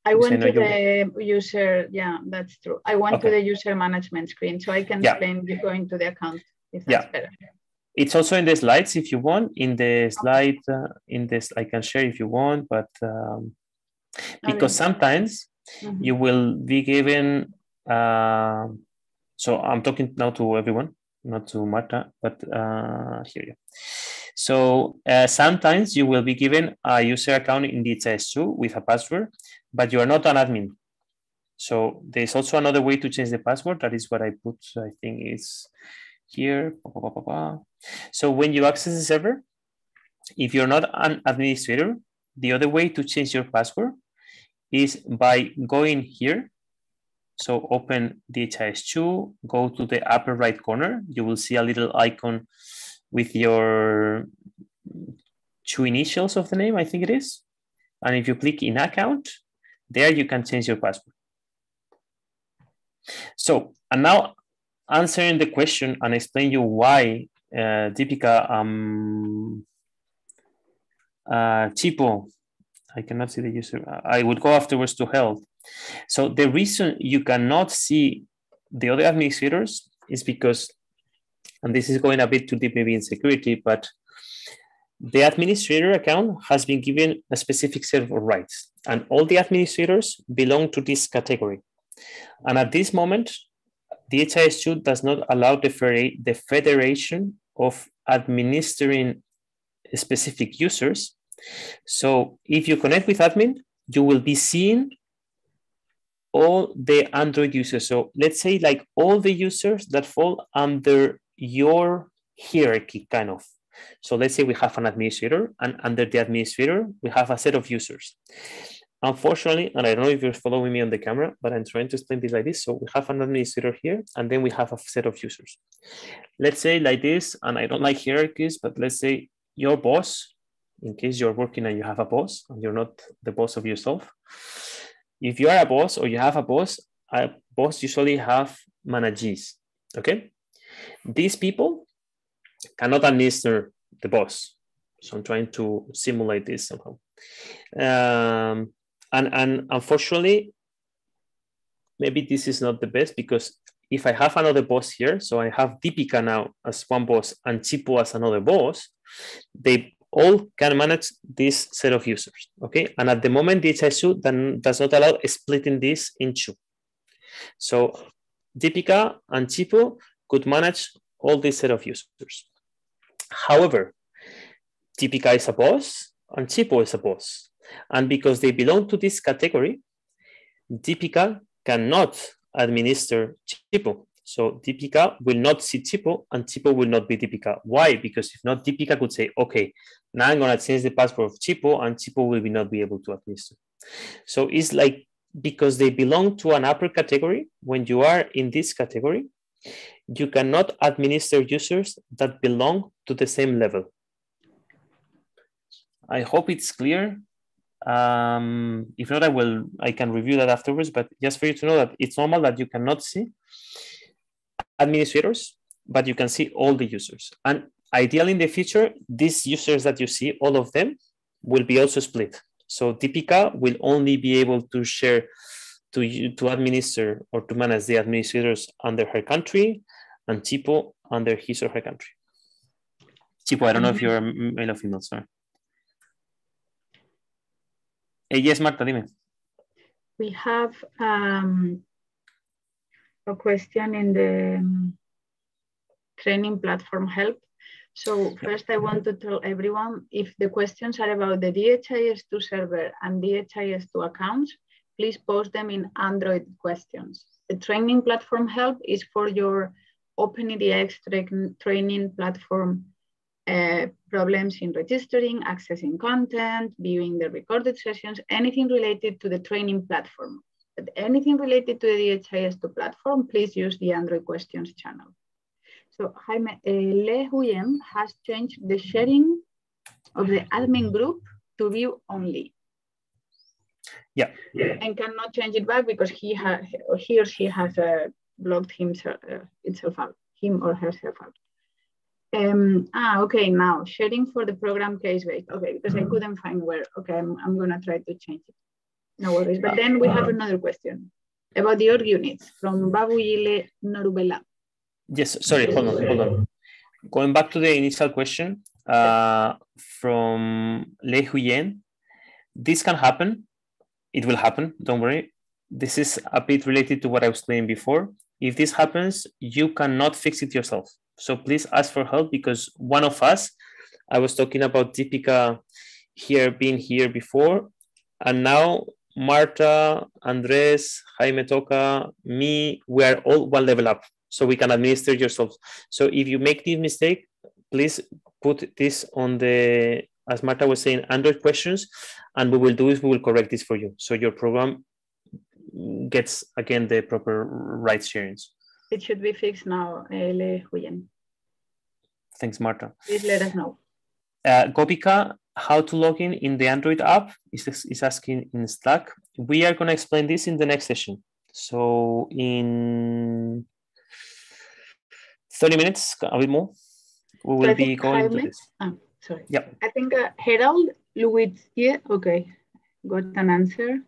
I went to the user, yeah, that's true. I went okay. to the user management screen, so I can yeah. explain you going to the account if that's yeah. better. It's also in the slides if you want. In the slide, uh, in this, I can share if you want, but um, because sometimes mm-hmm. you will be given. Uh, so I'm talking now to everyone not to Marta, but uh, here. So uh, sometimes you will be given a user account in DHIS2 with a password, but you are not an admin. So there's also another way to change the password. That is what I put, I think is here. So when you access the server, if you're not an administrator, the other way to change your password is by going here so open DHIS2, go to the upper right corner. You will see a little icon with your two initials of the name, I think it is. And if you click in account, there you can change your password. So, and now answering the question and explain you why uh, Deepika um, uh, Chipo, I cannot see the user. Uh, I would go afterwards to help. So the reason you cannot see the other administrators is because, and this is going a bit too deep maybe in security, but the administrator account has been given a specific set of rights, and all the administrators belong to this category. And at this moment, DHIS2 does not allow the, the federation of administering specific users. So if you connect with admin, you will be seeing all the Android users. So let's say like all the users that fall under your hierarchy, kind of. So let's say we have an administrator, and under the administrator, we have a set of users. Unfortunately, and I don't know if you're following me on the camera, but I'm trying to explain this like this. So we have an administrator here, and then we have a set of users. Let's say like this, and I don't like hierarchies, but let's say your boss, in case you're working and you have a boss, and you're not the boss of yourself, if you are a boss or you have a boss, a boss usually have managees. Okay, these people cannot administer the boss. So I'm trying to simulate this somehow. Um, and and unfortunately, maybe this is not the best because if I have another boss here, so I have Deepika now as one boss and Chipo as another boss, they all can manage this set of users, okay? And at the moment, DHIS2 then does not allow splitting this into. So Deepika and Chipo could manage all this set of users. However, Deepika is a boss and Chipo is a boss. And because they belong to this category, Deepika cannot administer Chipo. So Deepika will not see Chipo and Chipo will not be Deepika. Why? Because if not, Deepika could say, okay, now I'm gonna change the password of Chipo and Chipo will be not be able to administer. So it's like, because they belong to an upper category, when you are in this category, you cannot administer users that belong to the same level. I hope it's clear. Um, if not, I will, I can review that afterwards, but just for you to know that it's normal that you cannot see administrators, but you can see all the users. And ideally in the future, these users that you see, all of them will be also split. So Deepika will only be able to share to, you to administer or to manage the administrators under her country and Chipo under his or her country. Chipo, I don't know if you're male or female, sorry. Uh, yes, Marta, dime. We have um, a question in the um, training platform help. So first I want to tell everyone if the questions are about the DHIS2 server and DHIS2 accounts, please post them in Android questions. The training platform help is for your OpenEDX tra training platform uh, problems in registering, accessing content, viewing the recorded sessions, anything related to the training platform. Anything related to the DHIS2 platform, please use the Android questions channel. So Jaime, uh, Le Huyen has changed the sharing of the admin group to view only. Yeah. And cannot change it back because he, has, he or she has uh, blocked himself, uh, itself out, him or herself out. Um, ah, okay, now sharing for the program case based. Okay, because I couldn't find where. Okay, I'm, I'm gonna try to change it. No worries. But then we have another question about the org units from Babuyile Norubela. Yes, sorry, hold on, hold on. Going back to the initial question uh, from Le Huyen, this can happen. It will happen, don't worry. This is a bit related to what I was saying before. If this happens, you cannot fix it yourself. So please ask for help because one of us, I was talking about Deepika here being here before, and now Marta, Andres, Jaime Toca, me, we are all one level up so we can administer yourselves. So if you make this mistake, please put this on the, as Marta was saying, Android questions, and we will do is we will correct this for you. So your program gets, again, the proper rights sharings. It should be fixed now, Le Huyen. Thanks, Marta. Please let us know. Uh, Gopika, how to log in in the Android app is, is asking in Slack. We are going to explain this in the next session. So in 30 minutes, a bit more, we will be going to this. Oh, sorry. Yeah. I think uh, Herald Louis, yeah, okay, got an answer.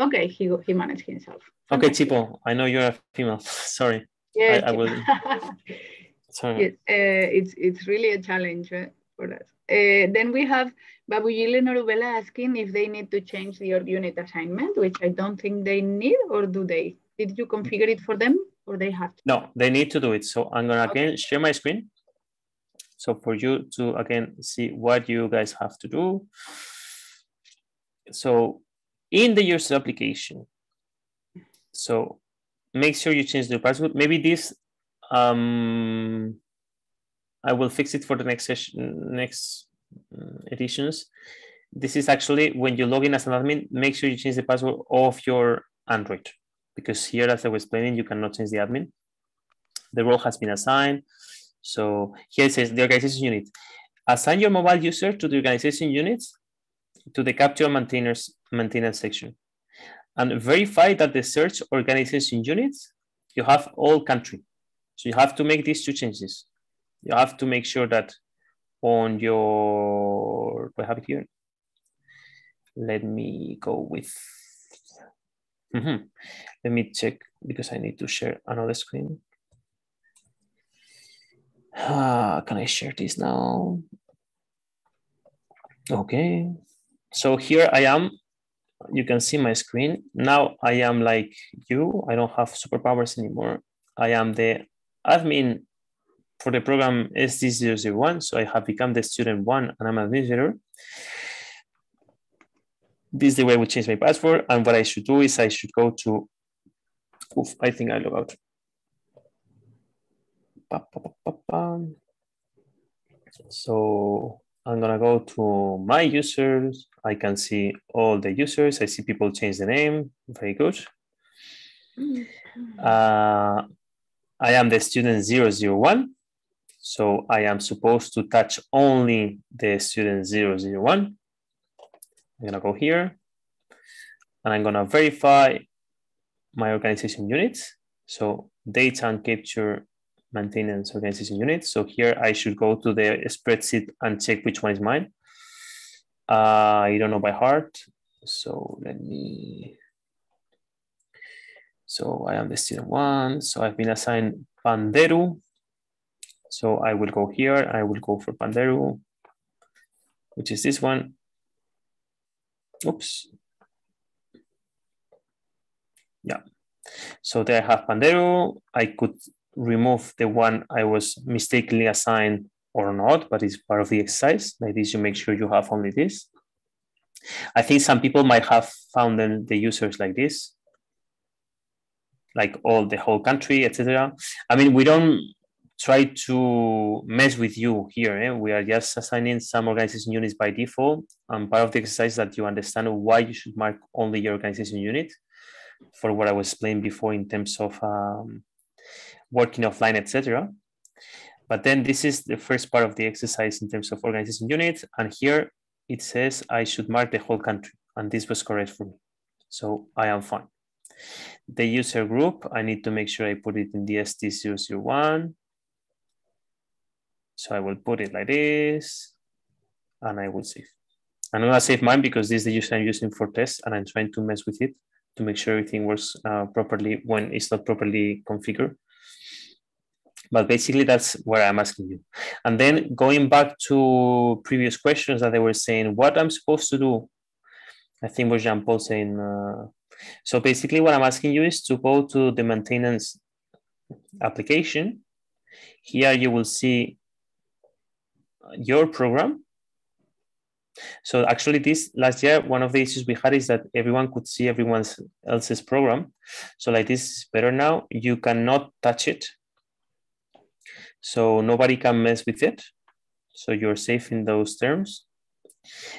Okay, he he managed himself. Okay, Chipo, I know you're a female. Sorry. Yeah, I, I will. Sorry. Yes, uh, it's it's really a challenge uh, for us. Uh, then we have Babuyile Norubela asking if they need to change the org unit assignment, which I don't think they need, or do they? Did you configure it for them, or they have to? No, they need to do it. So I'm gonna again share my screen. So for you to again see what you guys have to do. So in the user application, so make sure you change the password. Maybe this um, I will fix it for the next session, next uh, editions. This is actually when you log in as an admin, make sure you change the password of your Android because here, as I was explaining, you cannot change the admin. The role has been assigned. So here it says the organization unit. Assign your mobile user to the organization units to the capture maintainers maintenance section and verify that the search organization units you have all country. So you have to make these two changes. You have to make sure that on your, I have it here? Let me go with, mm -hmm. let me check because I need to share another screen. Uh, can I share this now? Okay, so here I am. You can see my screen. Now I am like you. I don't have superpowers anymore. I am the admin for the program ST001. So I have become the student one and I'm an administrator. This is the way we change my password. And what I should do is I should go to, oof, I think I log out. So I'm gonna go to my users. I can see all the users. I see people change the name. Very good. Uh, I am the student 001. So I am supposed to touch only the student 001. I'm gonna go here and I'm gonna verify my organization units. So data and capture maintenance organization unit. So here I should go to the spreadsheet and check which one is mine. Uh, I don't know by heart. So let me so I am the student one. So I've been assigned Panderu. So I will go here. I will go for Panderu, which is this one. Oops, Yeah. So there I have Panderu. I could remove the one I was mistakenly assigned or not, but it's part of the exercise. Like this, you make sure you have only this. I think some people might have found them, the users like this, like all the whole country, etc. I mean, we don't try to mess with you here. Eh? We are just assigning some organization units by default. And part of the exercise that you understand why you should mark only your organization unit for what I was explaining before in terms of um, working offline, etc. But then this is the first part of the exercise in terms of organization units. And here it says I should mark the whole country. And this was correct for me. So I am fine. The user group, I need to make sure I put it in the ST001 so I will put it like this and I will save. I'm gonna save mine because this is the user I'm using for tests and I'm trying to mess with it to make sure everything works uh, properly when it's not properly configured. But basically that's what I'm asking you. And then going back to previous questions that they were saying, what I'm supposed to do, I think was Jean-Paul saying, uh, so basically what I'm asking you is to go to the maintenance application. Here you will see your program. So actually this last year, one of the issues we had is that everyone could see everyone else's program. So like this is better now. You cannot touch it. So nobody can mess with it. So you're safe in those terms.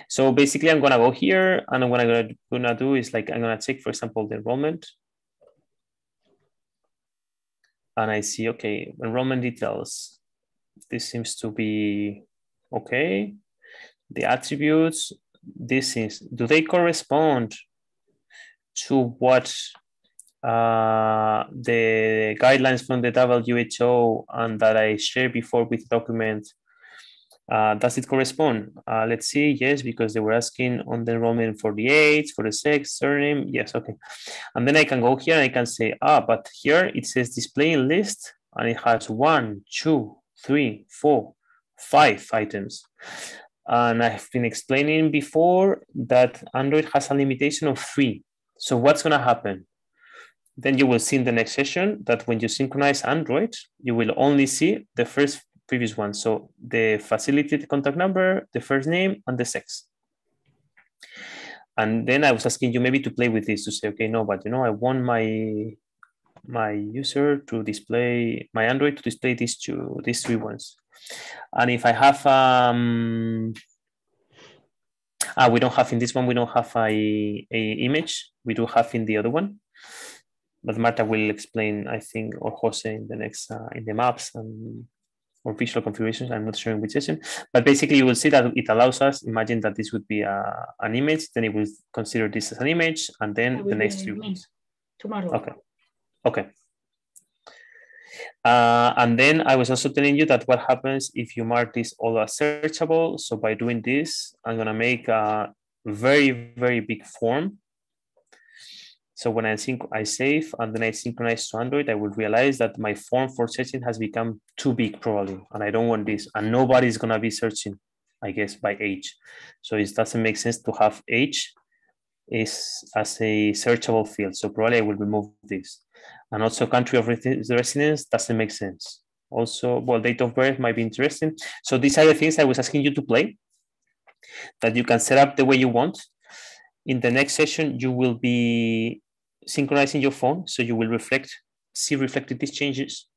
So basically I'm gonna go here and what I'm gonna, gonna do is like, I'm gonna check, for example, the enrollment. And I see, okay, enrollment details. This seems to be okay the attributes this is do they correspond to what uh, the guidelines from the WHO and that I shared before with the document, uh, does it correspond? Uh, let's see, yes, because they were asking on the enrollment for the age, for the sex, surname, yes, okay. And then I can go here and I can say, ah, but here it says display list and it has one, two, three, four, five items. And I've been explaining before that Android has a limitation of three. So what's going to happen? Then you will see in the next session that when you synchronize Android, you will only see the first previous one. So the facilitated contact number, the first name, and the sex. And then I was asking you maybe to play with this to say, okay, no, but you know, I want my my user to display my Android to display these two, these three ones. And if I have, um, ah, we don't have in this one, we don't have a, a image. We do have in the other one. But Marta will explain, I think, or Jose in the next, uh, in the maps and or visual configurations. I'm not sure in which session, but basically you will see that it allows us, imagine that this would be a, uh, an image, then it will consider this as an image, and then the next two. Tomorrow. Okay. Okay. Uh, and then I was also telling you that what happens if you mark this all as searchable. So by doing this, I'm gonna make a very, very big form. So when I think I save and then I synchronize to Android, I will realize that my form for searching has become too big probably, and I don't want this. And nobody's gonna be searching, I guess, by age. So it doesn't make sense to have age is as a searchable field. So probably I will remove this and also country of residence doesn't make sense. Also, well, date of birth might be interesting. So these are the things I was asking you to play that you can set up the way you want. In the next session, you will be synchronizing your phone. So you will reflect, see reflected these changes.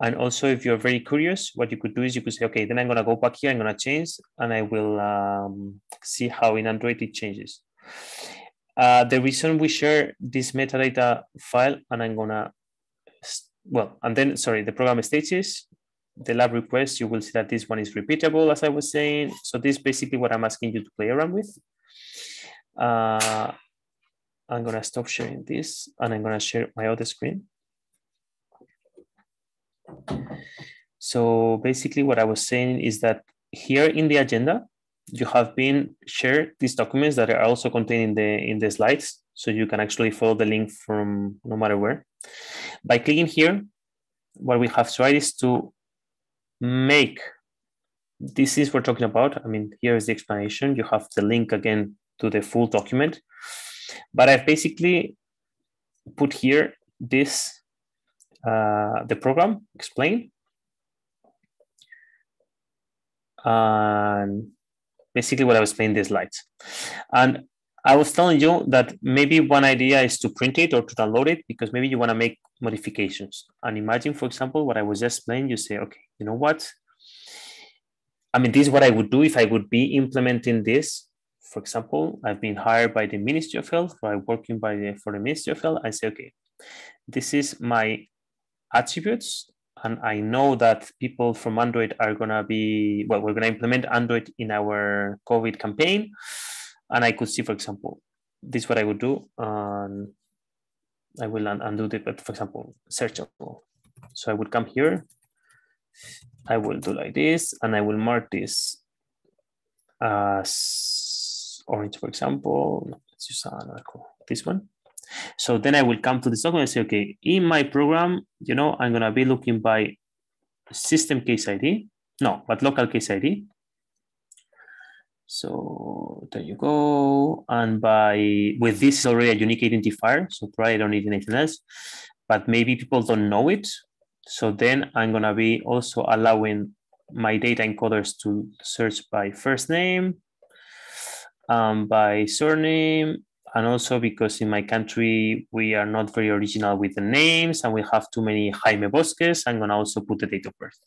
And also, if you're very curious, what you could do is you could say, okay, then I'm going to go back here, I'm going to change, and I will um, see how in Android it changes. Uh, the reason we share this metadata file, and I'm gonna, well, and then, sorry, the program stages, the lab request, you will see that this one is repeatable, as I was saying. So this is basically what I'm asking you to play around with. Uh, I'm gonna stop sharing this and I'm gonna share my other screen. So basically what I was saying is that here in the agenda, you have been shared these documents that are also contained in the in the slides so you can actually follow the link from no matter where. By clicking here what we have tried is to make this is what we're talking about. I mean here is the explanation. You have the link again to the full document. But i've basically put here this, uh, the program, explain. And basically what I was playing these slides. And I was telling you that maybe one idea is to print it or to download it because maybe you want to make modifications. And imagine, for example, what I was just playing, you say, okay, you know what? I mean, this is what I would do if I would be implementing this. For example, I've been hired by the Ministry of Health, I'm working by the, for the Ministry of Health. I say, okay, this is my attributes. And I know that people from Android are to be, well, we're to implement Android in our COVID campaign and I could see, for example, this is what I would do. Um, I will undo the, but for example, searchable. So I would come here. I will do like this, and I will mark this as orange, for example. Let's use another color, this one. So then I will come to this document and say, okay, in my program, you know, I'm gonna be looking by system case ID, no, but local case ID. So there you go. And by with this is already a unique identifier, so probably I don't need anything else. But maybe people don't know it. So then I'm gonna be also allowing my data encoders to search by first name, um, by surname, and also because in my country we are not very original with the names and we have too many Jaime Bosques, I'm gonna also put the date of birth,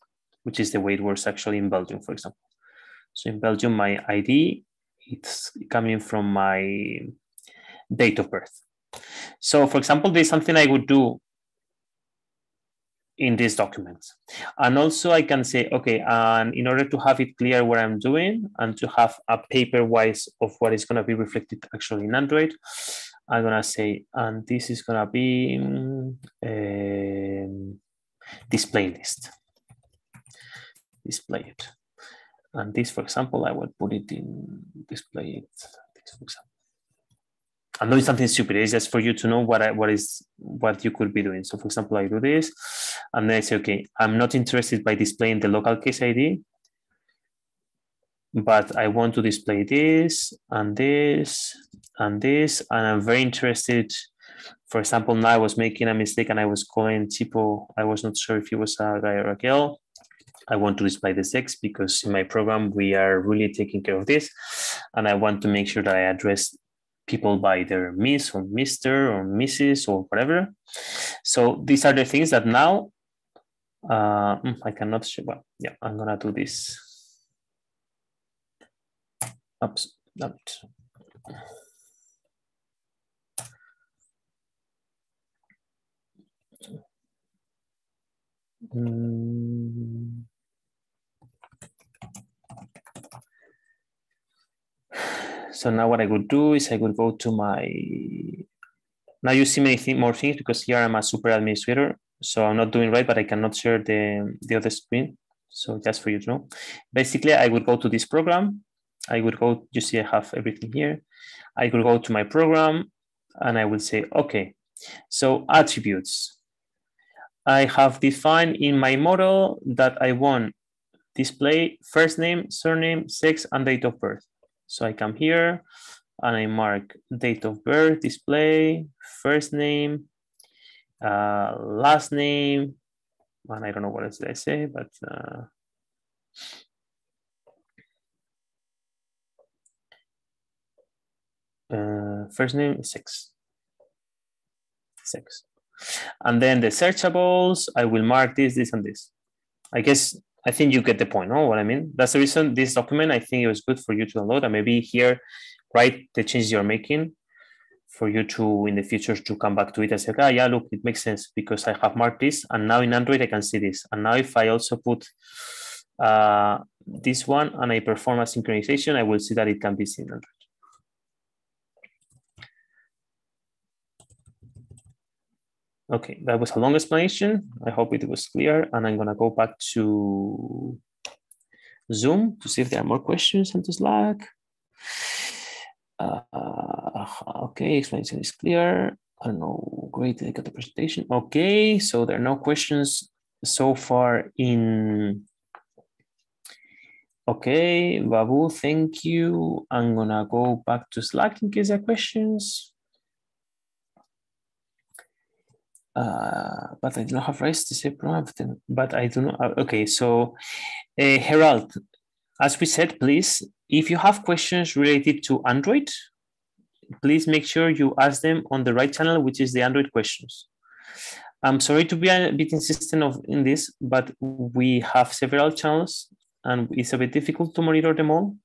which is the way it works actually in Belgium, for example. So in Belgium, my ID, it's coming from my date of birth. So for example, there's something I would do in these documents. And also I can say, okay, and in order to have it clear what I'm doing and to have a paper wise of what is going to be reflected actually in Android, I'm going to say, and this is going to be um, display list. Display it. And this, for example, I would put it in display it, for example. I'm doing something stupid. It's just for you to know what I, what is what you could be doing. So, for example, I do this, and then I say, okay, I'm not interested by displaying the local case ID, but I want to display this and this and this, and I'm very interested. For example, now I was making a mistake and I was calling Tipo. I was not sure if he was a guy or a girl. I want to display the sex because in my program we are really taking care of this, and I want to make sure that I address people by their Miss or Mister or Mrs. or whatever. So these are the things that now uh, mm, I cannot. Well, yeah, I'm gonna do this. Oops, it. Mm. So now what I would do is I would go to my, now you see many th more things because here I'm a super administrator. So I'm not doing right, but I cannot share the, the other screen. So just for you to know. Basically, I would go to this program. I would go, you see I have everything here. I could go to my program and I will say, okay, so attributes. I have defined in my model that I want display first name, surname, sex, and date of birth. So I come here and I mark date of birth, display, first name, uh, last name, and I don't know what else did I say, but uh, uh, first name is six. Six. And then the searchables, I will mark this, this, and this. I guess I think you get the point, no? What I mean? That's the reason this document, I think it was good for you to download and maybe here, write the changes you're making for you to, in the future, to come back to it and say, okay, yeah, look, it makes sense because I have marked this and now in Android, I can see this. And now if I also put uh, this one and I perform a synchronization, I will see that it can be seen Android. Okay, that was a long explanation. I hope it was clear. And I'm going to go back to Zoom to see if there are more questions on the Slack. Uh, okay, explanation is clear. I don't know, great, I got the presentation. Okay, so there are no questions so far in. Okay, Babu, thank you. I'm gonna go back to Slack in case there are questions. Uh, but I do not have rights to say program, but I do not. Uh, okay, so uh, Herald, as we said, please, if you have questions related to Android, please make sure you ask them on the right channel, which is the Android questions. I'm sorry to be a bit insistent of in this, but we have several channels and it's a bit difficult to monitor them all.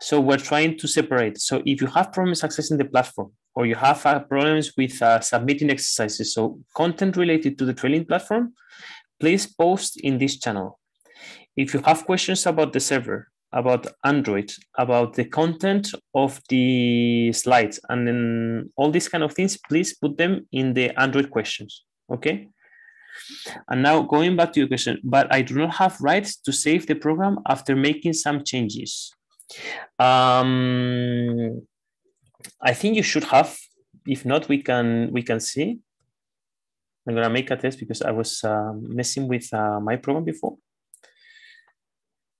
So we're trying to separate. So if you have problems accessing the platform or you have uh, problems with uh, submitting exercises, so content related to the training platform, please post in this channel. If you have questions about the server, about Android, about the content of the slides, and then all these kind of things, please put them in the Android questions okay? And now going back to your question, but I do not have rights to save the program after making some changes. Um, I think you should have. If not, we can we can see. I'm gonna make a test because I was uh, messing with uh, my program before.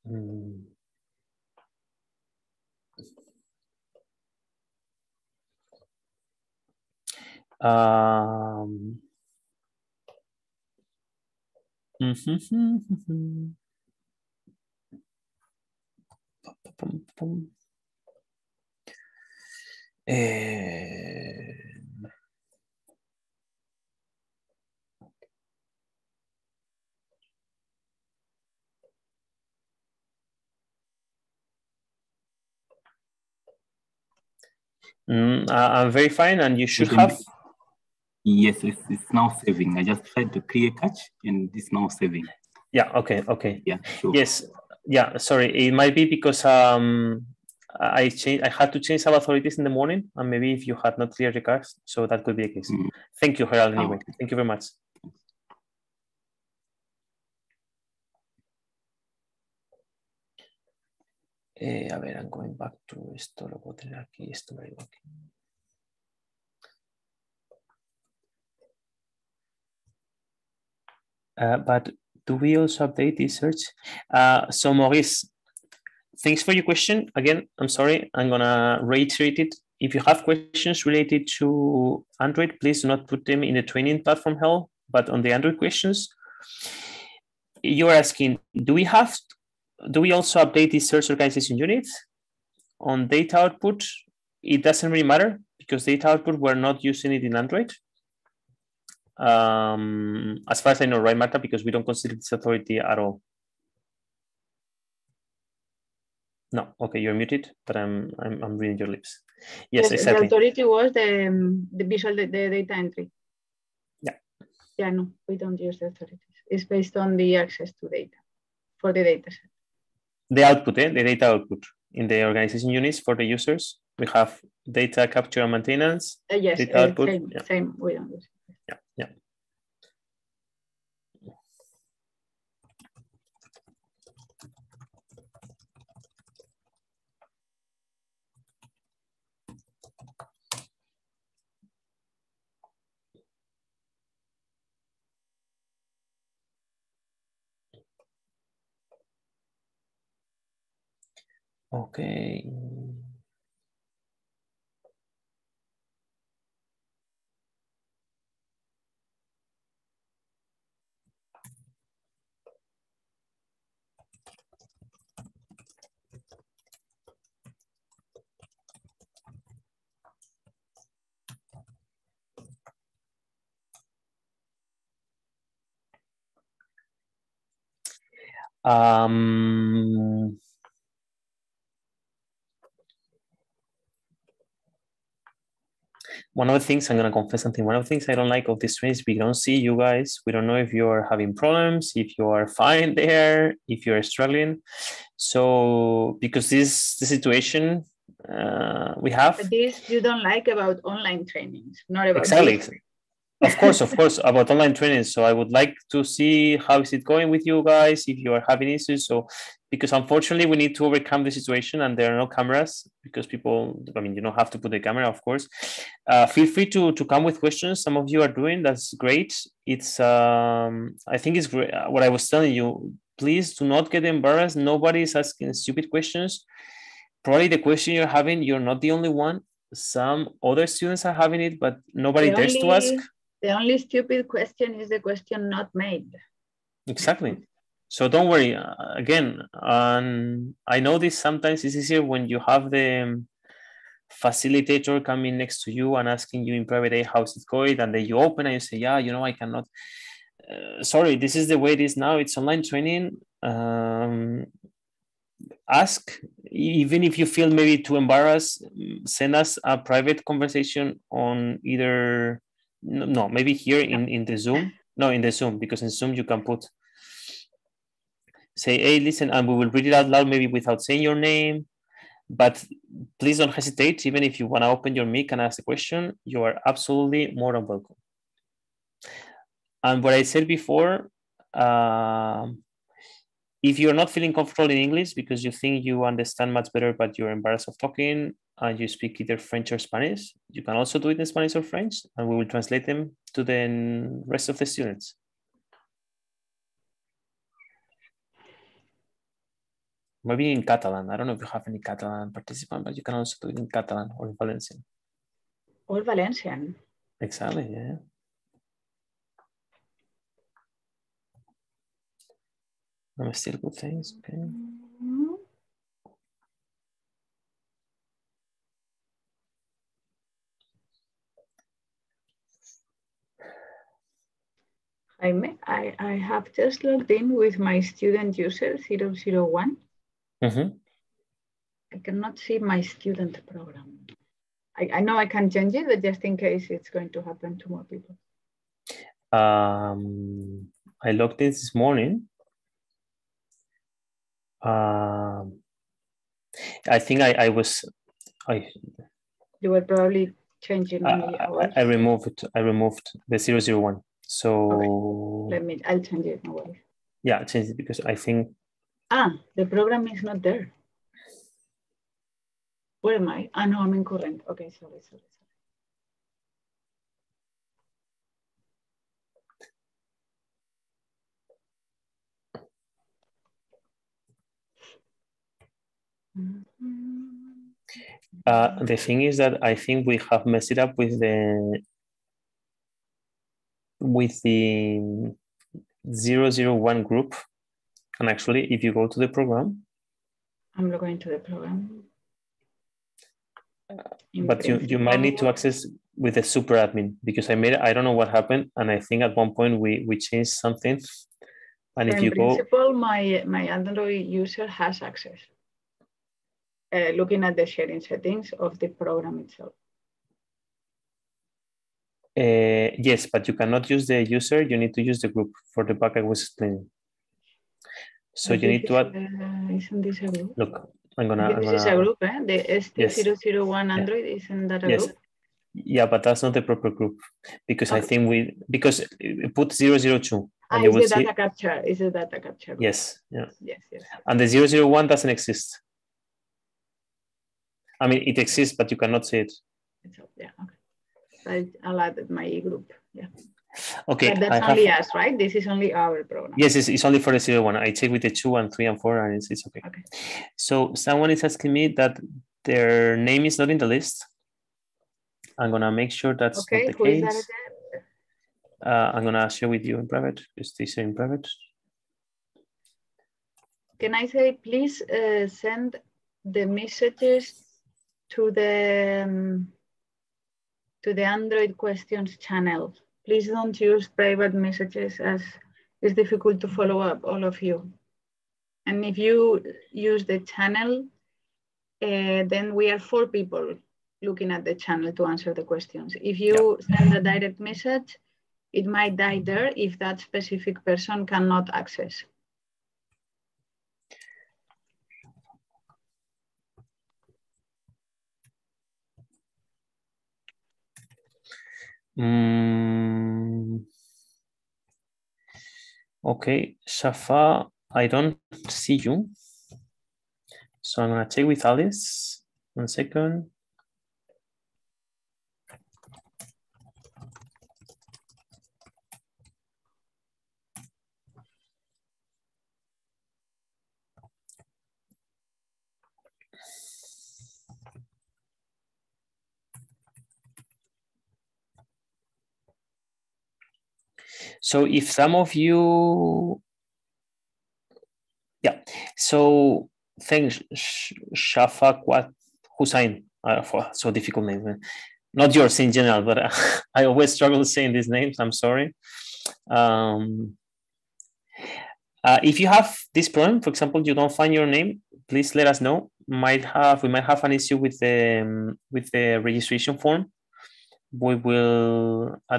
Mm. Um, Mm-hmm. Eh... Mm, I'm very fine, and you should have Yes, it's, it's now saving. I just tried to create catch and it's now saving. Yeah, okay, okay. Yeah, sure. Yes, yeah, sorry. It might be because um I changed I had to change some authorities in the morning and maybe if you had not cleared the cards, so that could be the case. Mm. Thank you, Herald, anyway. Oh. Thank you very much. Eh, a ver, I'm going back to esto, lo puedo tener aquí, esto lo digo aquí. Uh, but do we also update this search? Uh, so Maurice, thanks for your question. Again, I'm sorry, I'm gonna reiterate it. If you have questions related to Android, please do not put them in the training platform hell, but on the Android questions. You're asking, do we have, do we also update the search organization unit on data output? It doesn't really matter because data output, we're not using it in Android um, as far as I know, right, Marta? Because we don't consider this authority at all. No, okay, you're muted, but I'm I'm, I'm reading your lips. Yes, yes exactly. The authority was the um, the visual the, the data entry. Yeah. Yeah, no, we don't use the authorities. It's based on the access to data for the data set. The output, eh? the data output in the organization units for the users. We have data capture and maintenance. Uh, yes, data uh, output. Same, yeah. same. We don't use it. Yeah, yeah. Okay. Um, one of the things I'm gonna confess something. One of the things I don't like of this train is we don't see you guys. We don't know if you're having problems, if you are fine there, if you're struggling. So because this the situation uh, we have. But this you don't like about online trainings, not about exactly of course of course about online training. So i would like to see how is it going with you guys if you are having issues. So because unfortunately we need to overcome the situation and there are no cameras because people i mean you don't have to put the camera of course. Uh, feel free to to come with questions. Some of you are doing that's great. It's um i think it's great. What i was telling you please do not get embarrassed. Nobody is asking stupid questions. Probably the question you're having you're not the only one. Some other students are having it but nobody the dares only, to ask The only stupid question is the question not made. Exactly. So don't worry. Uh, again, um, I know this sometimes is easier when you have the facilitator coming next to you and asking you in private, hey, how's it going? And then you open and you say, yeah, you know, I cannot. Uh, sorry, this is the way it is now. It's online training. Um, ask, even if you feel maybe too embarrassed, send us a private conversation on either, no, maybe here in, in the Zoom. No, in the Zoom, because in Zoom you can put, say, hey, listen, and we will read it out loud, maybe without saying your name but please don't hesitate. Even if you want to open your mic and ask a question, you are absolutely more than welcome. And what I said before, uh, if you're not feeling comfortable in English because you think you understand much better, but you're embarrassed of talking and you speak either French or Spanish, you can also do it in Spanish or French, and we will translate them to the rest of the students. maybe in Catalan. I don't know if you have any Catalan participant, but you can also do it in Catalan or in Valencian. Or Valencian. Exactly, yeah. Good things, okay. Mm-hmm. Jaime, I, I have just logged in with my student user 001. Mm-hmm. I cannot see my student program. I, I know I can change it, but just in case it's going to happen to more people. Um, I logged in this morning. Um, I think I, I was, I. You were probably changing. Uh, I, I, removed. I removed the 001. So okay. let me. I'll change it. No. Yeah, change it because I think Ah, the program is not there. Where am I? Ah, no, I'm in current. Okay, sorry, sorry, sorry. Uh, the thing is that I think we have messed it up with the with the 001 group and actually, if you go to the program, I'm going to the program. but you, you might need to access with the super admin because I made I don't know what happened and I think at one point we we changed something. And if you principle, go, my my Android user has access. Uh, looking at the sharing settings of the program itself. Uh, yes, but you cannot use the user. You need to use the group for the bug I was explaining. So you need to add. Uh, isn't this a group? Look, I'm gonna. This I'm gonna, is a group, eh? The ST001 yes. Android yeah. isn't that a yes. group? Yeah, but that's not the proper group because okay. I think we because put 002. Ah, is the data capture? Is the data capture? Group. Yes. Yeah. Yes. Yes. And the 001 doesn't exist. I mean, it exists, but you cannot see it. It's, yeah. Okay. I, add my group. Yeah. Okay. But that's I only have... us, right? This is only our program. Yes, it's, it's, only for the zero one. I check with the two and three and four, and it's, it's okay. Okay. So someone is asking me that their name is not in the list. I'm gonna make sure that's okay, not the case. Uh, I'm gonna share with you in private. Is this in private? Can I say, please uh, send the messages to the um, to the Android questions channel please don't use private messages as it's difficult to follow up all of you. And if you use the channel, uh, then we are four people looking at the channel to answer the questions. If you yeah. send a direct message, it might die there if that specific person cannot access. Mm, okay, Shafa, I don't see you. So I'm gonna check with Alice. One second. So if some of you, yeah, so thanks Shafaqat Hussain uh, for so difficult name. Not yours in general, but uh, I always struggle saying these names. I'm sorry. Um, uh, if you have this problem, for example, you don't find your name, please let us know. Might have we might have an issue with the um, with the registration form. We will uh,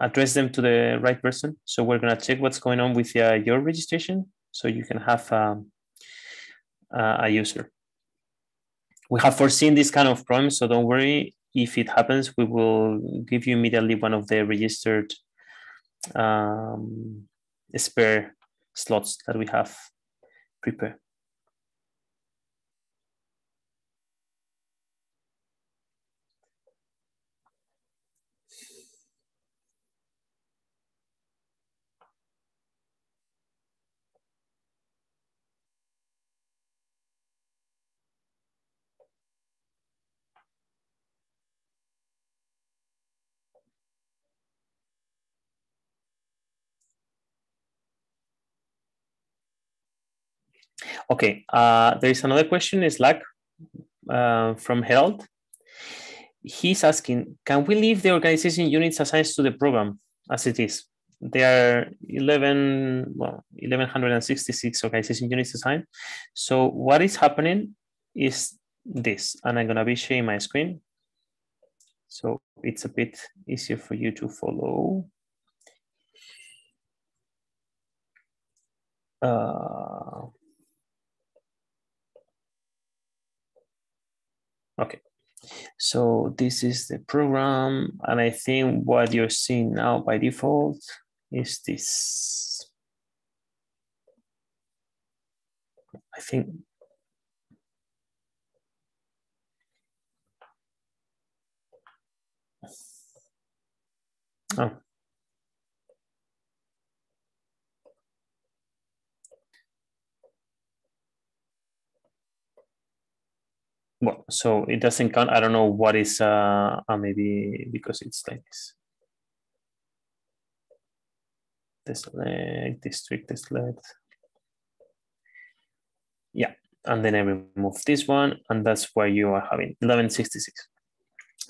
address them to the right person. So we're gonna check what's going on with uh, your registration, so you can have um, a user. We have foreseen this kind of problem, so don't worry. If it happens, we will give you immediately one of the registered um, spare slots that we have prepared. Okay, uh, there is another question in Slack uh, from Herald. He's asking, can we leave the organization units assigned to the program as it is? There are 11, well, 1166 organization units assigned. So what is happening is this, and I'm gonna be sharing my screen. So it's a bit easier for you to follow. Uh, Okay, so this is the program, and I think what you're seeing now by default is this. I think Oh, well, so it doesn't count. I don't know what is, uh, uh maybe because it's like this. Select, district select. Yeah, and then I remove this one, and that's where you are having 1166.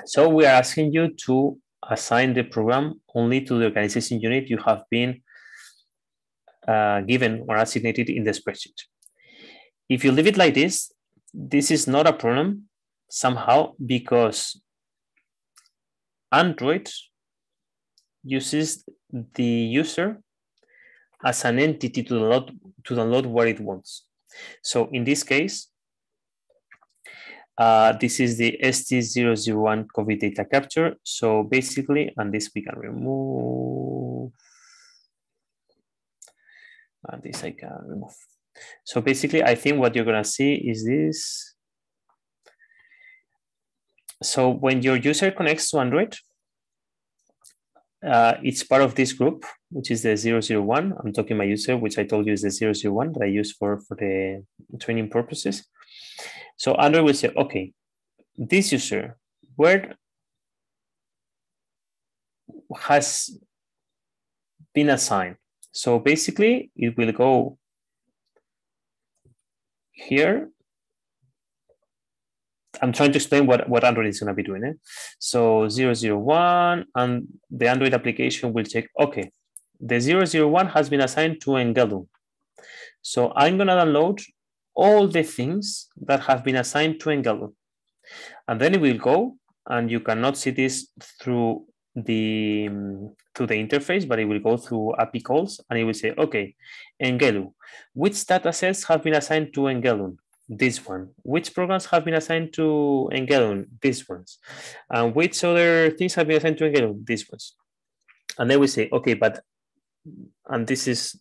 So we are asking you to assign the program only to the organization unit you have been uh, given or assignated in the spreadsheet. If you leave it like this, this is not a problem somehow because Android uses the user as an entity to download, to download what it wants. So in this case, uh, this is the ST001 COVID data capture. So basically, and this we can remove. And this I can remove. So basically, I think what you're gonna see is this. So when your user connects to Android, uh, it's part of this group, which is the 001. I'm talking my user, which I told you is the 001 that I use for, for the training purposes. So Android will say, okay, this user, where has been assigned. So basically, it will go here, I'm trying to explain what, what Android is going to be doing. Eh? So 001 and the Android application will check, okay, the 001 has been assigned to Ngelehun. So I'm going to download all the things that have been assigned to Ngelehun. And then it will go, and you cannot see this through the mm, through the interface, but it will go through API calls and it will say, okay, Ngelehun, which data sets have been assigned to Ngelehun? This one. Which programs have been assigned to Ngelehun? These ones. And which other things have been assigned to Ngelehun? These ones. And then we say, okay, but, and this is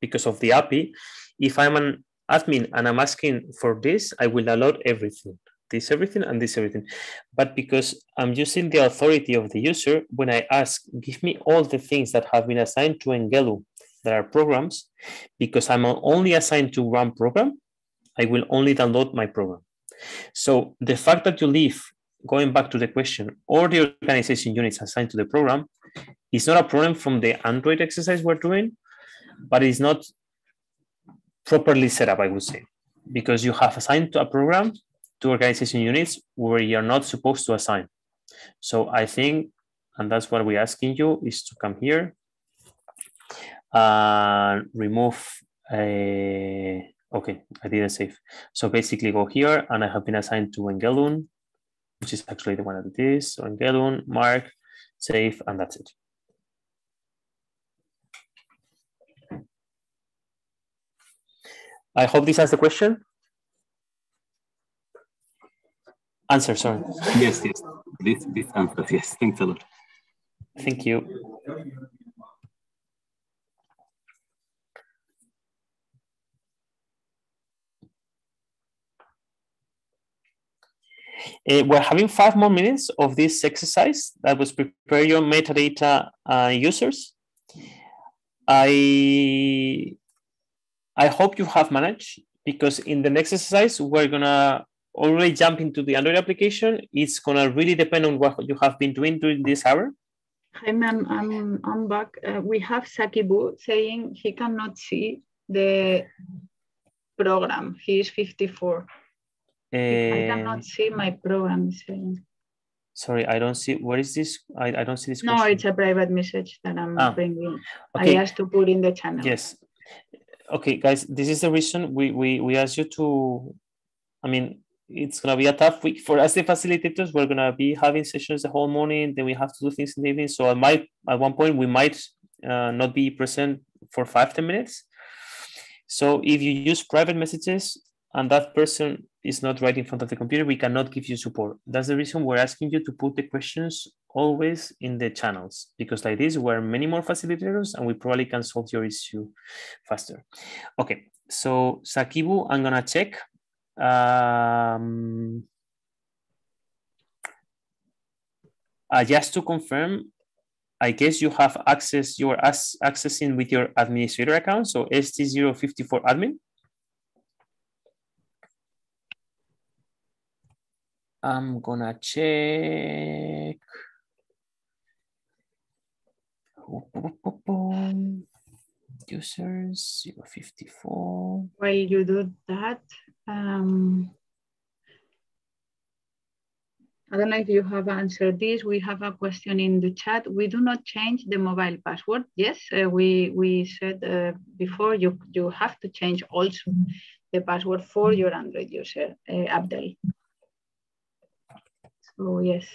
because of the API, if I'm an admin and I'm asking for this, I will download everything this everything and this everything. But because I'm using the authority of the user, when I ask, give me all the things that have been assigned to Ngelehun that are programs, because I'm only assigned to one program, I will only download my program. So the fact that you leave, going back to the question, all the organization units assigned to the program, it's not a problem from the Android exercise we're doing, but it's not properly set up, I would say, because you have assigned to a program to organization units where you're not supposed to assign. So I think, and that's what we're asking you, is to come here and remove a, okay, I didn't save. So basically go here and I have been assigned to Ngelehun, which is actually the one that it is. So Ngelehun, mark, save, and that's it. I hope this answers the question. Answer, sorry. Yes, yes. This, this answers, yes. Thanks a lot. Thank you. Uh, we're having five more minutes of this exercise that was prepare your metadata uh, users. I I hope you have managed because in the next exercise we're gonna already jump into the Android application. It's gonna really depend on what you have been doing during this hour. Hi, ma'am. I'm I'm back. Uh, we have Sakibu saying he cannot see the program. He is 54. I cannot Uh, see my program saying. sorry, I don't see. What is this? I, I don't see this. No, question. it's a private message that I'm Ah, bringing. Okay. I asked to put in the channel. Yes. Okay, guys, this is the reason we we we ask you to. I mean, it's gonna be a tough week for us, the facilitators. We're gonna be having sessions the whole morning. Then we have to do things in the evening. So I might at one point we might uh, not be present for five ten minutes. So if you use private messages and that person is not right in front of the computer, we cannot give you support. That's the reason we're asking you to put the questions always in the channels because like this, we're many more facilitators and we probably can solve your issue faster. Okay, so Sakibu, I'm gonna check. Um, uh, just to confirm, I guess you have access, you are accessing with your administrator account, so ST054 admin. I'm gonna check. Users 054. While you do that, um, I don't know if you have answered this. We have a question in the chat. We do not change the mobile password. Yes, uh, we we said uh, before you you have to change also the password for your Android user, uh, Abdel. So yes,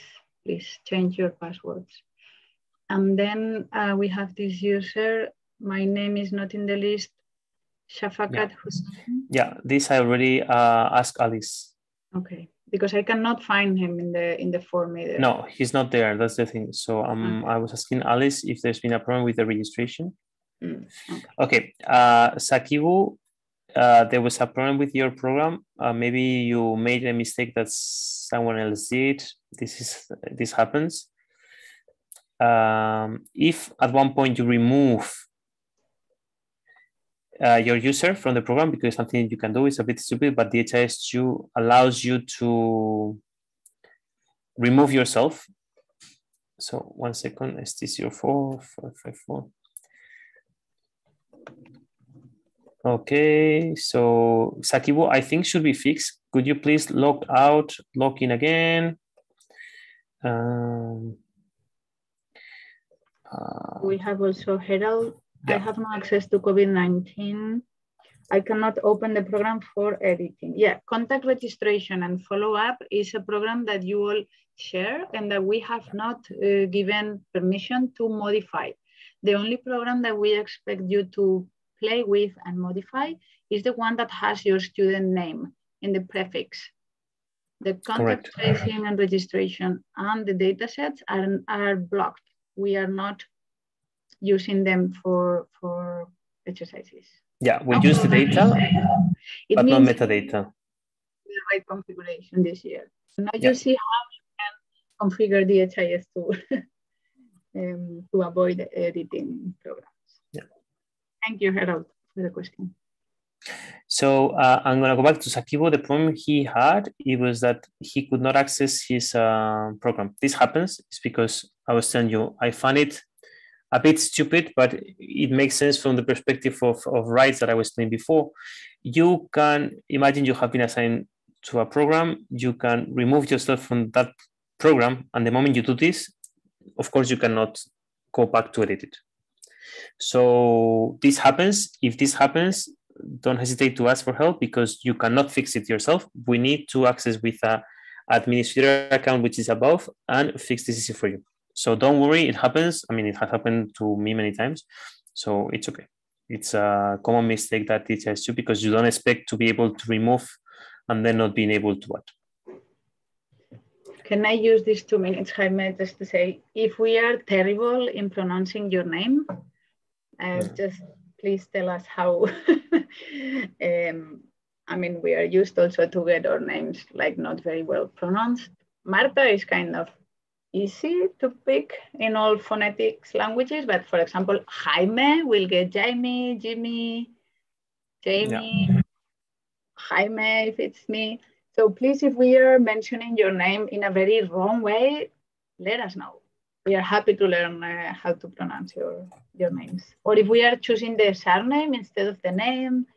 please change your passwords. And then uh, we have this user. My name is not in the list. Shafaqat Hussain. Yeah, this I already uh, asked Alice. Okay, because I cannot find him in the in the form either. No, he's not there. That's the thing. So um, Okay. I was asking Alice if there's been a problem with the registration. Mm, okay. Okay, uh, Sakibu, uh, there was a problem with your program. Uh, maybe you made a mistake that someone else did. This is this happens. Um, if at one point you remove uh, your user from the program because something you can do is a bit stupid, but DHIS2 allows you to remove yourself. So one second, ST04, Okay, so Sakibo, I think should be fixed. Could you please log out, log in again? Um, uh, We have also Herald. I have no access to COVID-19. I cannot open the program for editing. Yeah, contact registration and follow-up is a program that you all share and that we have not uh, given permission to modify. The only program that we expect you to play with and modify is the one that has your student name in the prefix. The contact Correct. tracing and registration and the datasets are, are blocked. We are not using them for, for exercises. yeah, we use the data, It but not metadata. the right configuration this year. Now Yeah. you see how you can configure DHIS to, um, to avoid editing programs. Yeah. Thank you, Harold, for the question. So uh, I'm gonna go back to Sakibo. The problem he had it was that he could not access his uh, program. This happens. It's because I was telling you I found it a bit stupid, but it makes sense from the perspective of, of rights that I was saying before. You can imagine you have been assigned to a program, you can remove yourself from that program, and the moment you do this, of course, you cannot go back to edit it. So this happens. If this happens, don't hesitate to ask for help because you cannot fix it yourself. We need to access with a administrator account which is above and fix this issue for you. So don't worry, it happens. I mean, it has happened to me many times, so it's okay. It's a common mistake that teachers do because you don't expect to be able to remove and then not being able to what. Can I use these two minutes, Jaime, just to say, if we are terrible in pronouncing your name, uh, just please tell us how. um, I mean, we are used also to get our names like not very well pronounced. Marta is kind of easy to pick in all phonetics languages, but for example, Jaime will get Jaime, Jimmy, Jamie, yeah. Jaime if it's me. So please, if we are mentioning your name in a very wrong way, let us know. We are happy to learn uh, how to pronounce your, your names. Or if we are choosing the surname instead of the name,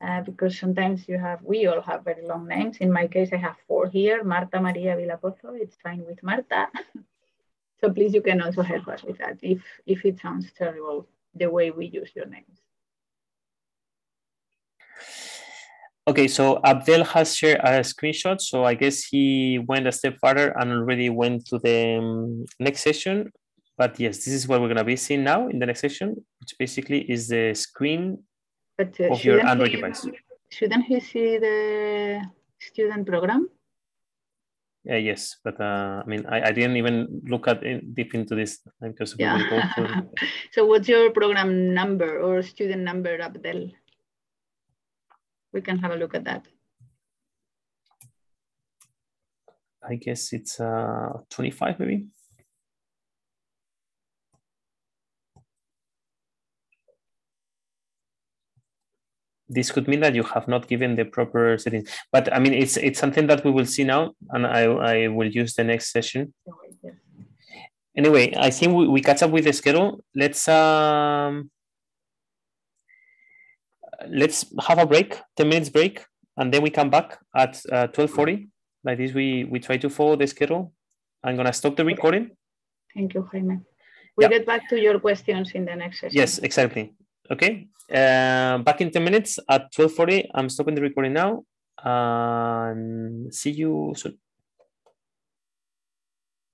uh, because sometimes you have, we all have very long names. In my case, I have four here, Marta Maria Vilapozo. It's fine with Marta. so please, you can also help us with that if, if it sounds terrible, the way we use your names. Okay, so Abdel has shared a screenshot. So I guess he went a step further and already went to the um, next session. But yes, this is what we're gonna be seeing now in the next session, which basically is the screen but, uh, of your Android he, device. Shouldn't he see the student program? Yeah, yes, but uh, I mean, I, I didn't even look at in, deep into this because yeah. so, what's your program number or student number, Abdel? We can have a look at that. I guess it's uh, 25 maybe. This could mean that you have not given the proper settings. But I mean, it's it's something that we will see now, and I, I will use the next session. Anyway, I think we, we catch up with the schedule. Let's um, let's have a break, 10 minutes break, and then we come back at uh, 12.40. Like this, we, we try to follow the schedule. I'm gonna stop the recording. Thank you, Jaime. We'll yeah. get back to your questions in the next session. Yes, exactly. Okay, uh, back in 10 minutes at 12.40. I'm stopping the recording now and see you soon.